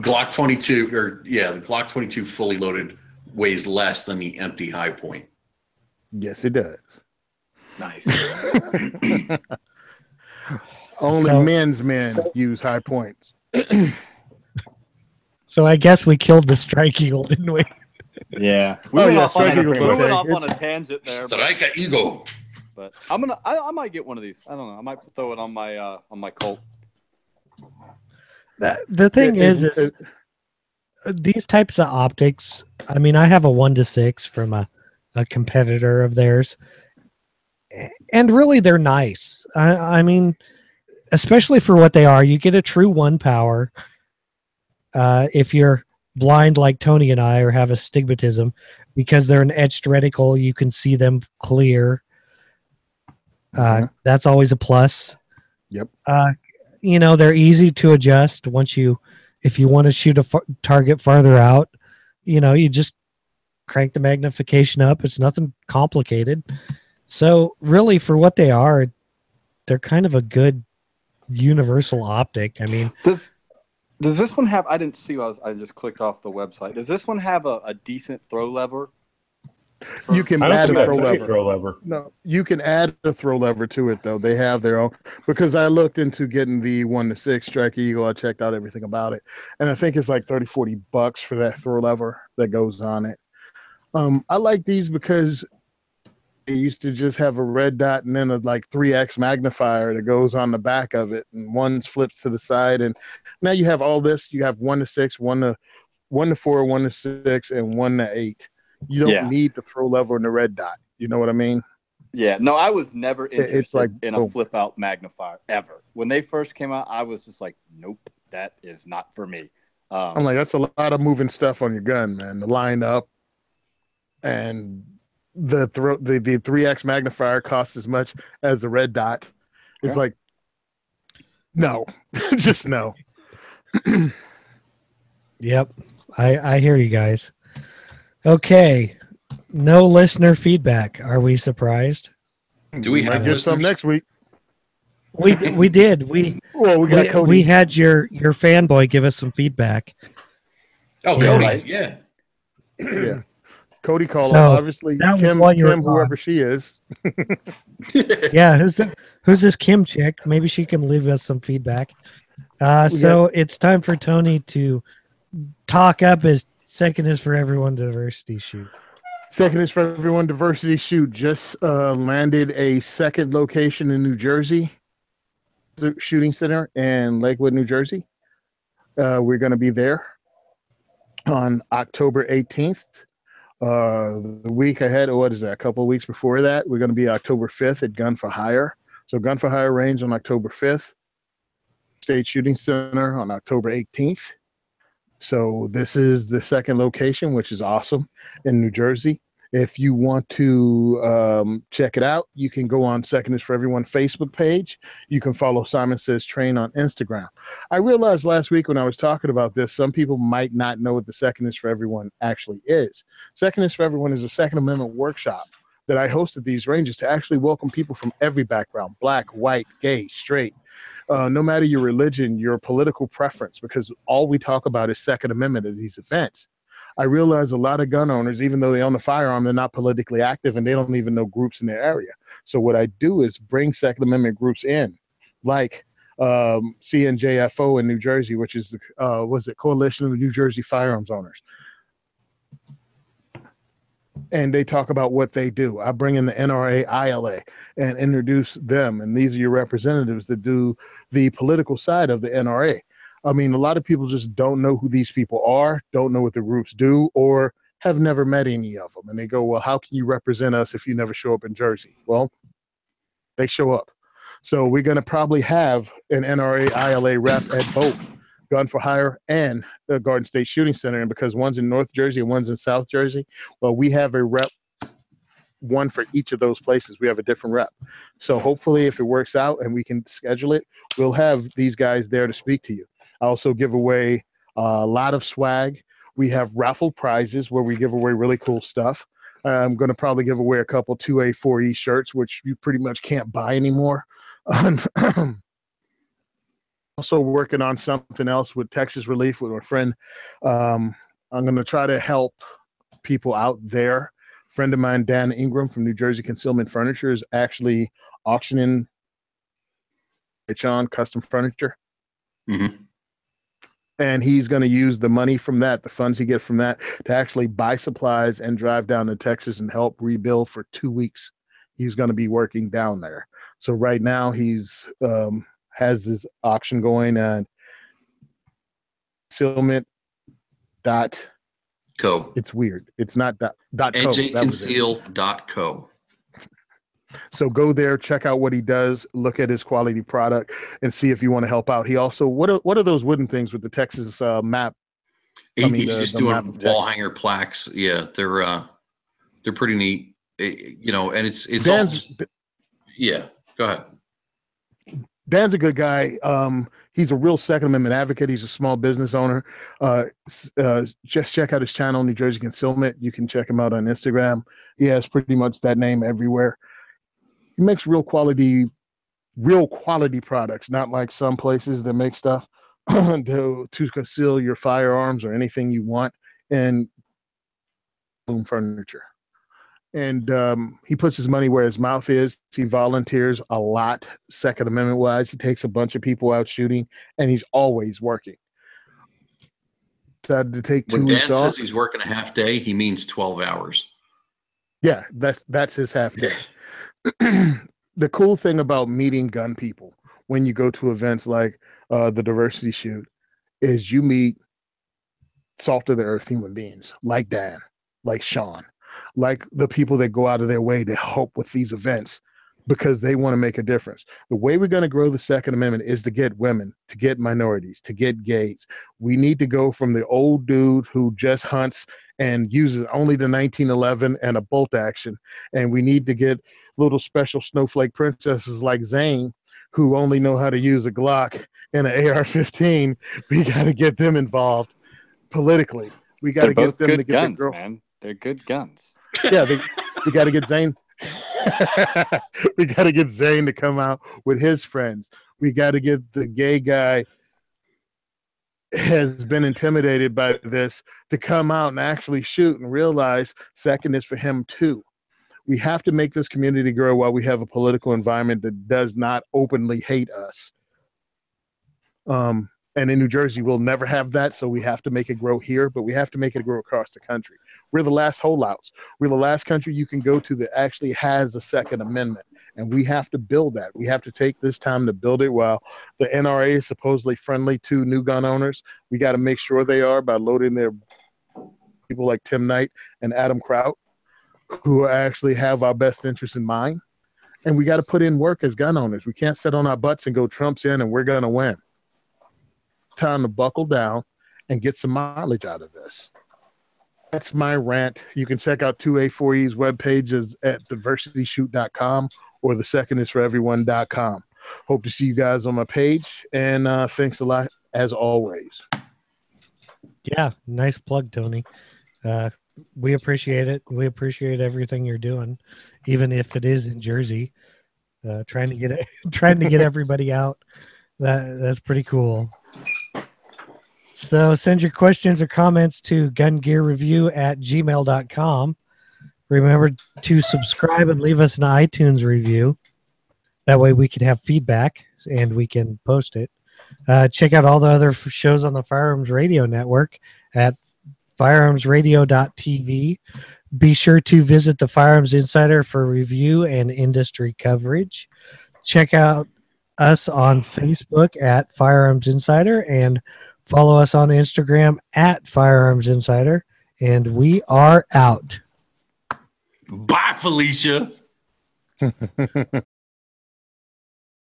Glock 22, or yeah, the Glock 22 fully loaded weighs less than the empty Hi-Point. Yes, it does. Nice. Only So- men's men use Hi-Points. So I guess we killed the strike eagle, didn't we? Yeah, we Oh, went, yeah, off, on a, we went off on a tangent there, but, Strike a ego. But I'm gonna. I, I might get one of these. I don't know. I might throw it on my uh, on my Colt. The, the thing It- is, it- is these types of optics. I mean, I have a one to six from a, a competitor of theirs, and really they're nice. I, I mean, especially for what they are, you get a true one power. Uh, if you're blind like Tony and I, or have astigmatism, because they're an etched reticle, you can see them clear. Uh, Mhm. That's always a plus. Yep. Uh, you know, they're easy to adjust once you, if you want to shoot a far, target farther out, you know, you just crank the magnification up. It's nothing complicated. So, really, for what they are, they're kind of a good universal optic. I mean, Does Does this one have? I didn't see. I was. I just clicked off the website. Does this one have a, a decent throw lever? You can I add a throw lever. throw lever. No, you can add a throw lever to it though. They have their own because I looked into getting the one to six Strike Eagle. I checked out everything about it, and I think it's like 30, 40 bucks for that throw lever that goes on it. Um, I like these because they used to just have a red dot and then a like three x magnifier that goes on the back of it, and one flips to the side, and now you have all this. You have one to six, one to one to four, one to six, and one to eight. You don't Yeah. need the throw lever and the red dot. You know what I mean? Yeah. No, I was never it's interested like, in a boom. flip out magnifier ever. When they first came out, I was just like, nope, that is not for me. Um, I'm like, that's a lot of moving stuff on your gun, man. The line up and the throw the the three X magnifier costs as much as the red dot. It's Yeah. like no, just no. Yep. I, I hear you guys. Okay. No listener feedback. Are we surprised? Do we Might have get some next week? We we did. We Well, we got we, Cody. we had your your fanboy give us some feedback. Oh, Yeah. Cody. Right. Yeah. yeah. Cody called So, obviously Kim, while you were Kim gone. whoever she is. Yeah, who's th- who's this Kim chick? Maybe she can leave us some feedback. Uh, We so it's time for Tony to talk up his second is for everyone diversity shoot. Second is for everyone. Diversity Shoot just uh, landed a second location in New Jersey, shooting center in Lakewood, New Jersey. Uh, we're going to be there on October 18th. Uh, the week ahead, or what is that? A couple of weeks before that, we're going to be October 5th at Gun for Hire. So Gun for Hire range on October 5th. State Shooting Center on October 18th. So this is the second location, which is awesome in New Jersey. If you want to um, check it out, you can go on Second is for Everyone Facebook page. You can follow Simon Says Train on Instagram. I realized last week when I was talking about this, some people might not know what the Second is for Everyone actually is. Second is for Everyone is a Second Amendment workshop that I hosted these ranges to actually welcome people from every background black, white, gay, straight, uh, no matter your religion, your political preference, because all we talk about is Second Amendment at these events. I realize a lot of gun owners, even though they own a firearm, they're not politically active and they don't even know groups in their area. So what I do is bring Second Amendment groups in, like um, CNJFO in New Jersey, which is the uh, was it Coalition of the New Jersey Firearms Owners and they talk about what they do. I bring in the NRA ILA and introduce them, and these are your representatives that do the political side of the NRA. I mean, a lot of people just don't know who these people are, don't know what the groups do, or have never met any of them. And they go, Well, how can you represent us if you never show up in Jersey? Well, they show up. So we're going to probably have an NRA ILA rep at both Gun for Hire and the Garden State Shooting Center. And because one's in North Jersey and one's in South Jersey, well, we have a rep, one for each of those places. We have a different rep. So hopefully, if it works out and we can schedule it, we'll have these guys there to speak to you. I also give away a lot of swag. We have raffle prizes where we give away really cool stuff. I'm going to probably give away a couple 2A, 4E shirts, which you pretty much can't buy anymore. also working on something else with Texas Relief with my friend. Um, I'm going to try to help people out there. A friend of mine, Dan Ingram from New Jersey Concealment Furniture, is actually auctioning it's on custom furniture. Mhm. And he's going to use the money from that, the funds he gets from that, to actually buy supplies and drive down to Texas and help rebuild for two weeks. He's going to be working down there. So right now he's um, has this auction going at concealment dot Co. it's weird it's not dot, dot co. It. NJConceal.co. so go there check out what he does look at his quality product and see if you want to help out he also what are what are those wooden things with the texas uh, map He, I mean, he's the- just the doing wall hanger plaques. Yeah, they're uh, they're pretty neat. It- you know, and it's it's all dan's, just, yeah. Go ahead. Dan's a good guy. Um, he's a real second amendment advocate. He's a small business owner. Uh, uh, just check out his channel new jersey concealment. You can check him out on instagram. He has pretty much that name everywhere. He makes real quality real quality products not like some places that make stuff to to conceal your firearms or anything you want and boom furniture and um, he puts his money where his mouth is. He volunteers a lot second amendment wise. He takes a bunch of people out shooting and he's always working. Decided to take two When weeks Dan off. says he's working a half day, he means twelve hours. yeah that's that's his half day. The cool thing about meeting gun people when you go to events like uh, the diversity shoot is you meet salt of the earth human beings like Dan, like Sean, like the people that go out of their way to help with these events because they want to make a difference. The way we're going to grow the Second Amendment is to get women, to get minorities, to get gays. We need to go from the old dude who just hunts and uses only the 1911 and a bolt action, and we need to get little special snowflake princesses like Zane who only know how to use a Glock and an AR-15. We got to get them involved politically. We got They're to get them to get guns, the girl. man. They're good guns. Yeah, we got to get Zane. we got to get Zane to come out with his friends. We got to get the gay guy has been intimidated by this to come out and actually shoot and realize second is for him too. We have to make this community grow while we have a political environment that does not openly hate us. Um, And in New Jersey, we'll never have that, so we have to make it grow here, but we have to make it grow across the country. We're the last holdouts. We're the last country you can go to that actually has a Second Amendment, and we have to build that. We have to take this time to build it. While the NRA is supposedly friendly to new gun owners, we got to make sure they are by loading their people like Tim Knight and Adam Kraut, who actually have our best interests in mind. And we got to put in work as gun owners. We can't sit on our butts and go Trump's in and we're going to win time to buckle down and get some mileage out of this. That's my rant. You can check out 2A4E's web pages at diversityshoot.com or the second is for everyone.com. Hope to see you guys on my page. And uh, thanks a lot as always. Yeah, nice plug, Tony. Uh, we appreciate it. We appreciate everything you're doing, even if it is in Jersey. Uh, trying to get it, trying to get everybody out. That that's pretty cool. So send your questions or comments to gungearreview at gmail.com. Remember to subscribe and leave us an iTunes review. That way we can have feedback and we can post it. Uh, check out all the other shows on the Firearms Radio Network at firearmsradio.tv. Be sure to visit the Firearms Insider for review and industry coverage. Check out us on Facebook at Firearms Insider and follow us on Instagram at Firearms Insider. And we are out. Bye, Felicia.